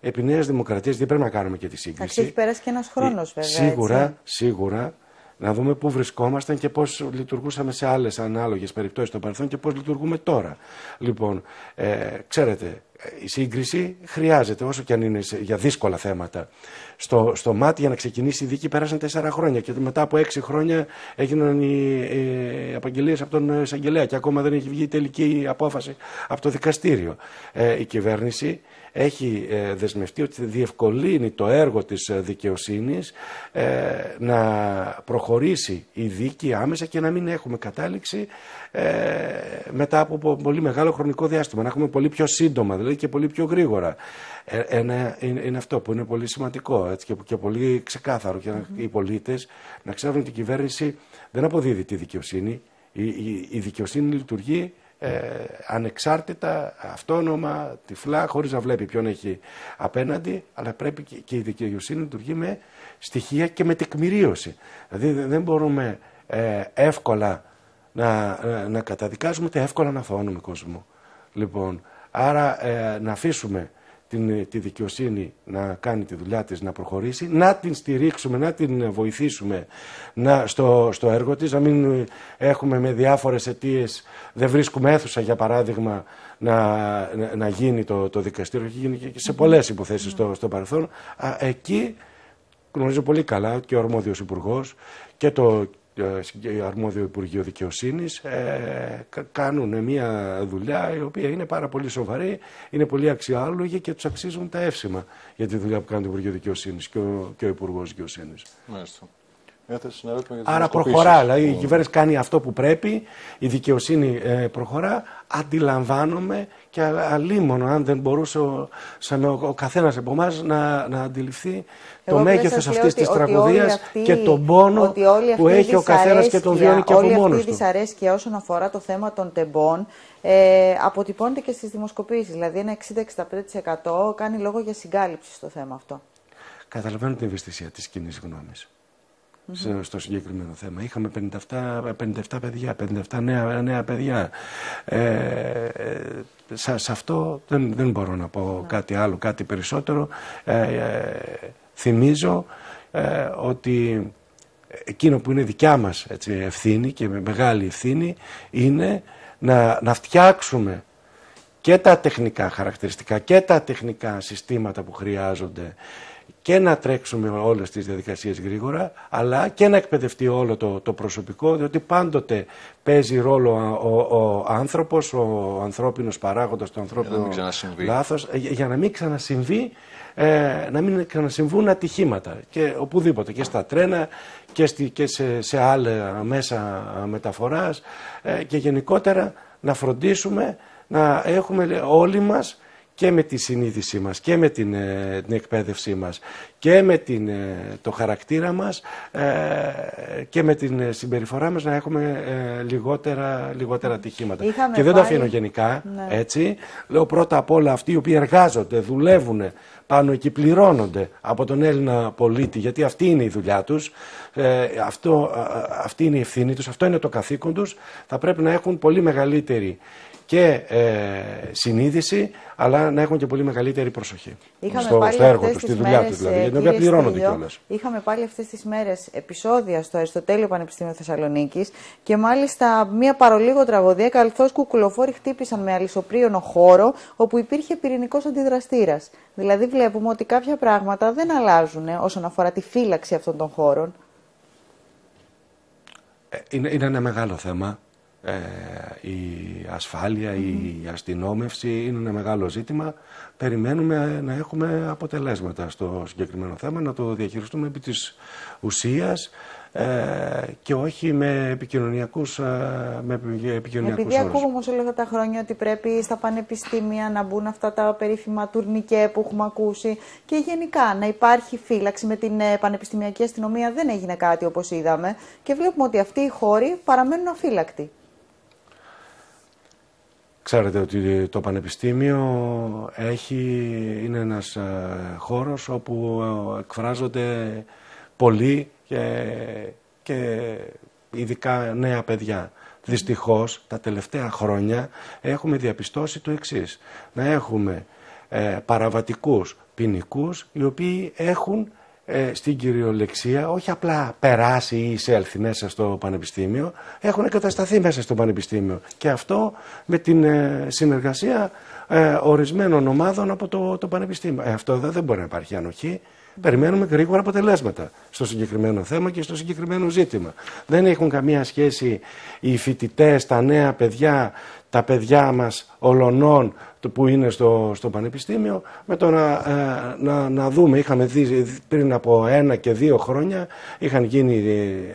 επί Νέας Δημοκρατίας, δεν πρέπει να κάνουμε και τη Εντάξει, σύγκριση. έχει περάσει και ένας χρόνος βέβαια. Σίγουρα, έτσι. σίγουρα, να δούμε πού βρισκόμασταν και πώς λειτουργούσαμε σε άλλες ανάλογες περιπτώσεις στο παρελθόν και πώς λειτουργούμε τώρα. Λοιπόν, ε, ξέρετε, η σύγκριση χρειάζεται όσο και αν είναι σε- για δύσκολα θέματα. Στο, στο μάτι για να ξεκινήσει η δίκη πέρασαν τέσσερα χρόνια και μετά από έξι χρόνια έγιναν οι, ε, απαγγελίες από τον εισαγγελέα και ακόμα δεν έχει βγει η τελική απόφαση από το δικαστήριο. Ε, η κυβέρνηση έχει ε, δεσμευτεί ότι θα διευκολύνει το έργο της ε, δικαιοσύνης ε, να προχωρήσει η δίκη άμεσα και να μην έχουμε κατάληξη ε, μετά από πο- πολύ μεγάλο χρονικό διάστημα. Να έχουμε πολύ πιο σύντομα, δηλαδή και πολύ πιο γρήγορα. Ε, ένα, είναι, είναι αυτό που είναι πολύ σημαντικό έτσι, και, και πολύ ξεκάθαρο και να, οι πολίτες να ξέρουν ότι η κυβέρνηση δεν αποδίδει τη δικαιοσύνη. Η, η, η δικαιοσύνη λειτουργεί ε, ανεξάρτητα, αυτόνομα, τυφλά, χωρίς να βλέπει ποιον έχει απέναντι, αλλά πρέπει και, και η δικαιοσύνη λειτουργεί με στοιχεία και με τεκμηρίωση. Δηλαδή δεν- δεν μπορούμε ε, εύκολα να, να, να καταδικάζουμε, ούτε εύκολα να θώνουμε κόσμο. Λοιπόν, άρα ε, να αφήσουμε την, τη δικαιοσύνη να κάνει τη δουλειά της, να προχωρήσει, να την στηρίξουμε, να την βοηθήσουμε να, στο, στο έργο της, να μην έχουμε με διάφορες αιτίες δεν βρίσκουμε αίθουσα για παράδειγμα να, να, να γίνει το, το δικαστήριο, έχει γίνει και σε πολλές υποθέσεις στο, στο παρελθόν. Α, εκεί γνωρίζω πολύ καλά και ο αρμόδιος υπουργός και το ε, αρμόδιο Υπουργείο Δικαιοσύνης ε, κα- κάνουν μια δουλειά η οποία είναι πάρα πολύ σοβαρή, είναι πολύ αξιόλογη και τους αξίζουν τα εύσημα για τη δουλειά που κάνει το Υπουργείο Δικαιοσύνης και ο, και ο Υπουργός Δικαιοσύνης. Μάλιστα. Έθεσε ένα ερώτημα για τις Άρα δημοσκοπήσεις. προχωρά, δηλαδή η Ο- κυβέρνηση κάνει αυτό που πρέπει, η δικαιοσύνη ε, προχωρά, αντιλαμβάνομαι και α- αλίμονο αν δεν μπορούσε ο, σαν ο, ο καθένας από εμάς να, να αντιληφθεί το Εγώ απλά μέγεθος σας λέω αυτής ότι- της ότι όλη τραγωδίας αυτή- και τον πόνο ότι όλη που αυτή η έχει ο καθένας και τον βιώνει και δυσαρέσκεια- από όλη μόνος αυτή η του. δυσαρέσκεια όσον αφορά το θέμα των τεμπών ε, αποτυπώνεται και στις δημοσκοπήσεις. Δηλαδή ένα 60-65% κάνει λόγο για συγκάλυψη στο θέμα αυτό. Καταλαβαίνω την ευαισθησία της κοινής γνώμης σε- στο συγκεκριμένο θέμα. Είχαμε 57, 57 παιδιά, 57 νέα, νέα παιδιά. Ε, ε, σε, σε αυτό δεν, δεν μπορώ να πω κάτι άλλο, κάτι περισσότερο. Ε, ε, θυμίζω ε, ότι εκείνο που είναι δικιά μας έτσι, ευθύνη και με μεγάλη ευθύνη είναι να, να φτιάξουμε και τα τεχνικά χαρακτηριστικά και τα τεχνικά συστήματα που χρειάζονται και να τρέξουμε όλες τις διαδικασίες γρήγορα, αλλά και να εκπαιδευτεί όλο το, το προσωπικό, διότι πάντοτε παίζει ρόλο ο, ο, άνθρωπος, ο ανθρώπινος παράγοντας, το ανθρώπινο λάθος, ε, για να μην ξανασυμβεί ε, να μην ξανασυμβούν ατυχήματα και οπουδήποτε και στα τρένα και, στη, και σε, σε άλλα μέσα μεταφοράς. Ε, και γενικότερα να φροντίσουμε να έχουμε όλοι μας και με τη συνείδησή μας και με την, ε, την εκπαίδευσή μας και με την, ε, το χαρακτήρα μας ε, και με την συμπεριφορά μας να έχουμε λιγότερα, λιγότερα ατυχήματα. και δεν το αφήνω γενικά, ναι. έτσι. Λέω πρώτα απ' όλα αυτοί οι οποίοι εργάζονται, δουλεύουν πάνω εκεί, πληρώνονται από τον Έλληνα πολίτη, γιατί αυτή είναι η δουλειά τους, αυτό, αυτή είναι η ευθύνη τους, αυτό είναι το καθήκον τους, θα πρέπει να έχουν πολύ μεγαλύτερη και ε, συνείδηση, αλλά να έχουν και πολύ μεγαλύτερη προσοχή είχαμε στο, πάλι στο έργο τους, στη δουλειά τους δηλαδή, για την οποία πληρώνονται κιόλας. Είχαμε πάλι αυτές τις μέρες επεισόδια στο Αριστοτέλειο Πανεπιστήμιο Θεσσαλονίκης και μάλιστα μία παρολίγο τραγωδία, καθώ κουκουλοφόροι χτύπησαν με αλυσοπρίωνο χώρο όπου υπήρχε πυρηνικός αντιδραστήρας. Δηλαδή, βλέπουμε ότι κάποια πράγματα δεν αλλάζουν όσον αφορά τη φύλαξη αυτών των χώρων. Ε, είναι, είναι ένα μεγάλο θέμα. Ε, η ασφάλεια, η αστυνόμευση είναι ένα μεγάλο ζήτημα. Περιμένουμε να έχουμε αποτελέσματα στο συγκεκριμένο θέμα, να το διαχειριστούμε επί της ουσίας ε, και όχι με επικοινωνιακούς, ε, με επικοινωνιακούς Επειδή ακούμε όμως όλα αυτά τα χρόνια ότι πρέπει στα πανεπιστήμια να μπουν αυτά τα περίφημα τουρνικέ που έχουμε ακούσει και γενικά να υπάρχει φύλαξη με την πανεπιστημιακή αστυνομία δεν έγινε κάτι όπως είδαμε και βλέπουμε ότι αυτοί οι χώροι παραμένουν αφύλακτοι. Ξέρετε ότι το Πανεπιστήμιο έχει, είναι ένας ε, χώρος όπου ε, εκφράζονται πολλοί και, και ειδικά νέα παιδιά. Δυστυχώς τα τελευταία χρόνια έχουμε διαπιστώσει το εξής. Να έχουμε ε, παραβατικούς ποινικούς οι οποίοι έχουν ε, στην κυριολεξία όχι απλά περάσει ή εισέλθει μέσα στο πανεπιστήμιο, έχουν εγκατασταθεί μέσα στο πανεπιστήμιο. Και αυτό με την ε, συνεργασία ε, ορισμένων ομάδων από το, το πανεπιστήμιο. Ε, αυτό δεν μπορεί να υπάρχει ανοχή. Περιμένουμε γρήγορα αποτελέσματα στο συγκεκριμένο θέμα και στο συγκεκριμένο ζήτημα. Δεν έχουν καμία σχέση οι φοιτητές, τα νέα παιδιά, τα παιδιά μας ολονών που είναι στο, στο Πανεπιστήμιο με το να, ε, να, να δούμε, είχαμε δει πριν από ένα και δύο χρόνια είχαν γίνει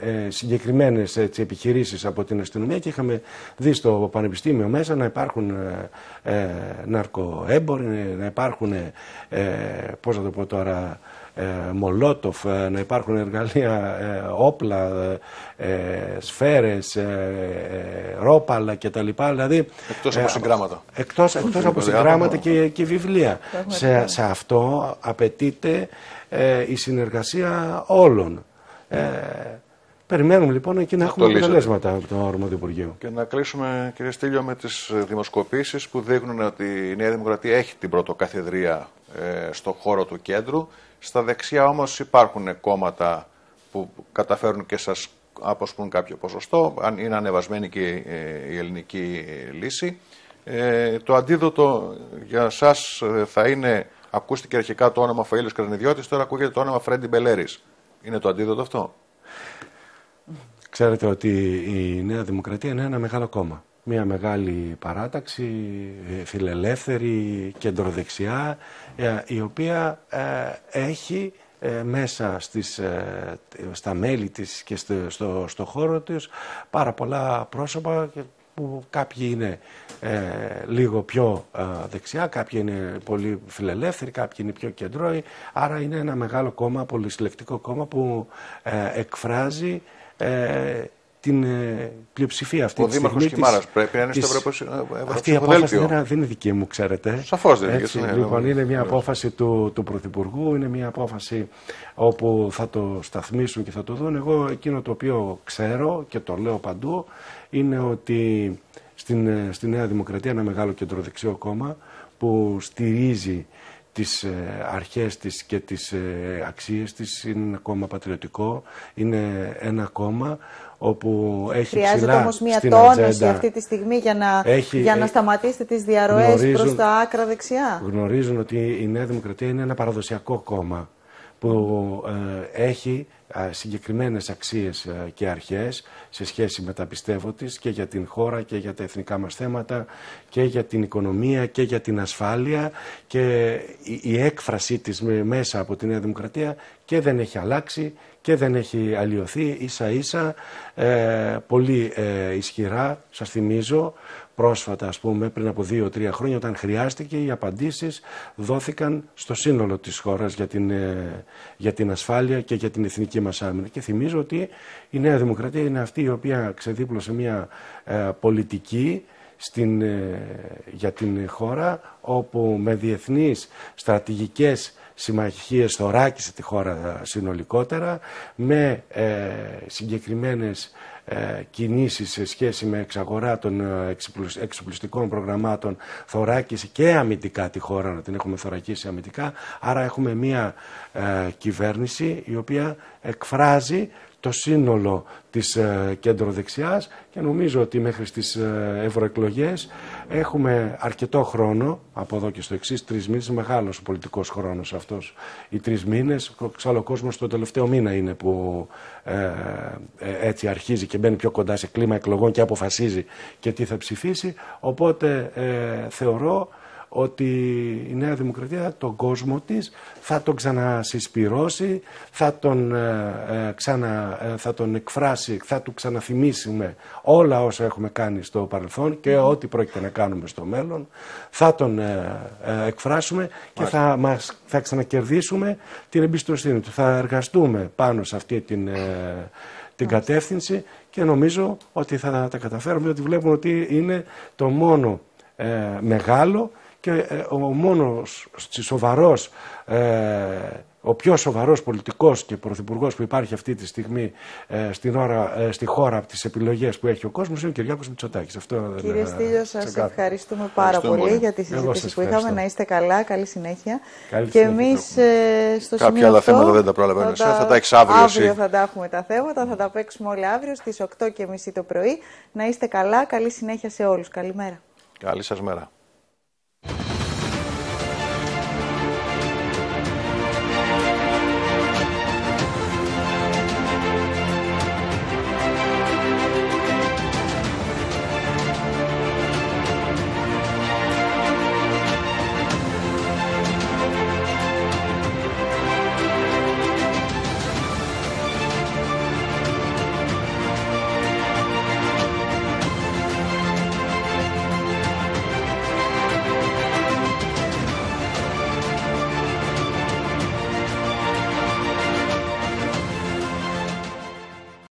ε, συγκεκριμένες έτσι, επιχειρήσεις από την αστυνομία και είχαμε δει στο Πανεπιστήμιο μέσα να υπάρχουν ε, ε ναρκοέμποροι, να υπάρχουν, ε, πώς θα το πω τώρα, ε, Μολότοφ, ε, να υπάρχουν εργαλεία, ε, όπλα, σφαίρες, ρόπαλα κτλ. Δηλαδή, εκτός από συγγράμματα. Εκτός, εκτός από συγγράμματα και, και βιβλία. Σε, σε αυτό απαιτείται η συνεργασία όλων. Περιμένουμε λοιπόν εκεί να έχουμε αποτελέσματα από το Ορμόδιο Υπουργείο. Και να κλείσουμε, κύριε Στήλιο, με τις δημοσκοπήσεις που δείχνουν ότι η Νέα Δημοκρατία έχει την πρωτοκαθεδρία ε, στο χώρο του κέντρου. Στα δεξιά όμως υπάρχουν κόμματα που καταφέρουν και σας αποσπούν κάποιο ποσοστό, αν είναι ανεβασμένη και ε, η ελληνική λύση. Ε, το αντίδοτο για σας ε, θα είναι, ακούστηκε αρχικά το όνομα Φαΐλος Κρανιδιώτης, τώρα ακούγεται το όνομα Φρέντι Μπελέρης. Είναι το αντίδοτο αυτό; Ξέρετε ότι η Νέα Δημοκρατία είναι ένα μεγάλο κόμμα μια μεγάλη παράταξη, ε, φιλελεύθερη, κεντροδεξιά, ε, η οποία ε, έχει μέσα στις, στα μέλη της και στο, στο, χώρο της πάρα πολλά πρόσωπα που κάποιοι είναι λίγο πιο δεξιά, κάποιοι είναι πολύ φιλελεύθεροι, κάποιοι είναι πιο κεντρώοι. Άρα είναι ένα μεγάλο κόμμα, πολυσυλλεκτικό κόμμα που εκφράζει την ε, πλειοψηφία αυτή Ο Δήμαρχος Κιμάρας πρέπει να είναι στο Ευρωπαϊκό Αυτή η απόφαση δεν, δεν είναι δική μου, ξέρετε. Σαφώς δεν είναι. Ναι, λοιπόν, είναι μια απόφαση του, του Πρωθυπουργού, είναι μια απόφαση όπου θα το σταθμίσουν και θα το δουν. Εγώ εκείνο το οποίο ξέρω και το λέω παντού είναι ότι στην, ε, στη Νέα Δημοκρατία ένα μεγάλο κεντροδεξιό κόμμα που στηρίζει τις ε, αρχές της και τις αξίες της, είναι ένα κόμμα πατριωτικό, είναι ένα κόμμα όπου έχει Χρειάζεται όμως μια τόνωση αυτή τη στιγμή για να, για να σταματήσετε τις διαρροές προς τα άκρα δεξιά. Γνωρίζουν ότι η Νέα Δημοκρατία είναι ένα παραδοσιακό κόμμα που ε, έχει συγκεκριμένες αξίες και αρχές σε σχέση με τα πιστεύω της και για την χώρα και για τα εθνικά μας θέματα και για την οικονομία και για την ασφάλεια και η έκφρασή της μέσα από τη Νέα Δημοκρατία και δεν έχει αλλάξει και δεν έχει αλλοιωθεί ίσα ίσα ε, πολύ ε, ισχυρά σας θυμίζω. Πρόσφατα ας πούμε πριν από δύο-τρία χρόνια όταν χρειάστηκε οι απαντήσεις δόθηκαν στο σύνολο της χώρας για την, ε, για την ασφάλεια και για την εθνική μας άμυνα. Και θυμίζω ότι η Νέα Δημοκρατία είναι αυτή η οποία ξεδίπλωσε μια ε, πολιτική στην, ε, για την χώρα όπου με διεθνείς στρατηγικές συμμαχίες θωράκισε τη χώρα συνολικότερα με ε, συγκεκριμένες ε, κινήσεις σε σχέση με εξαγορά των ε, εξοπλιστικών προγραμμάτων θωράκισε και αμυντικά τη χώρα να την έχουμε θωρακίσει αμυντικά. Άρα έχουμε μια ε, κυβέρνηση η οποία εκφράζει το σύνολο της ε, κέντρο-δεξιάς και νομίζω ότι μέχρι στις ε, ευρωεκλογές έχουμε αρκετό χρόνο από εδώ και στο εξής τρεις μήνες, μεγάλος ο πολιτικός χρόνος αυτός οι τρεις μήνες, ξάλλου ο κόσμος το τελευταίο μήνα είναι που ε, ε, έτσι αρχίζει και μπαίνει πιο κοντά σε κλίμα εκλογών και αποφασίζει και τι θα ψηφίσει, οπότε ε, θεωρώ ότι η Νέα Δημοκρατία τον κόσμο της θα τον ξανασυσπυρώσει, θα τον, ε, ε ξανα, ε, θα τον εκφράσει, θα του ξαναθυμίσουμε όλα όσα έχουμε κάνει στο παρελθόν και ό,τι πρόκειται να κάνουμε στο μέλλον. Θα τον ε, εκφράσουμε και θα, μας, θα ξανακερδίσουμε την εμπιστοσύνη του. Θα εργαστούμε πάνω σε αυτή την, την κατεύθυνση και νομίζω ότι θα τα καταφέρουμε, ότι βλέπουμε ότι είναι το μόνο μεγάλο και ε, ο μόνος σοβαρός, ε, ο πιο σοβαρός πολιτικός και πρωθυπουργός που υπάρχει αυτή τη στιγμή ε, στην ώρα, στη χώρα από τις επιλογές που έχει ο κόσμος είναι ο Κυριάκος Μητσοτάκης. Αυτό Κύριε Στήλιο, σας ευχαριστούμε πάρα πολύ, για τη συζήτηση που είχαμε. Να είστε καλά, καλή συνέχεια. Καλή και εμείς στο Κάποια σημείο άλλα αυτό, θέματα δεν τα πρόλαβα θα, θα τα έχεις αύριο Αύριο εσύ. θα τα έχουμε τα θέματα, θα τα παίξουμε όλα αύριο στις 8.30 το πρωί. Να είστε καλά, καλή συνέχεια σε όλους. Καλημέρα. Καλή σας μέρα.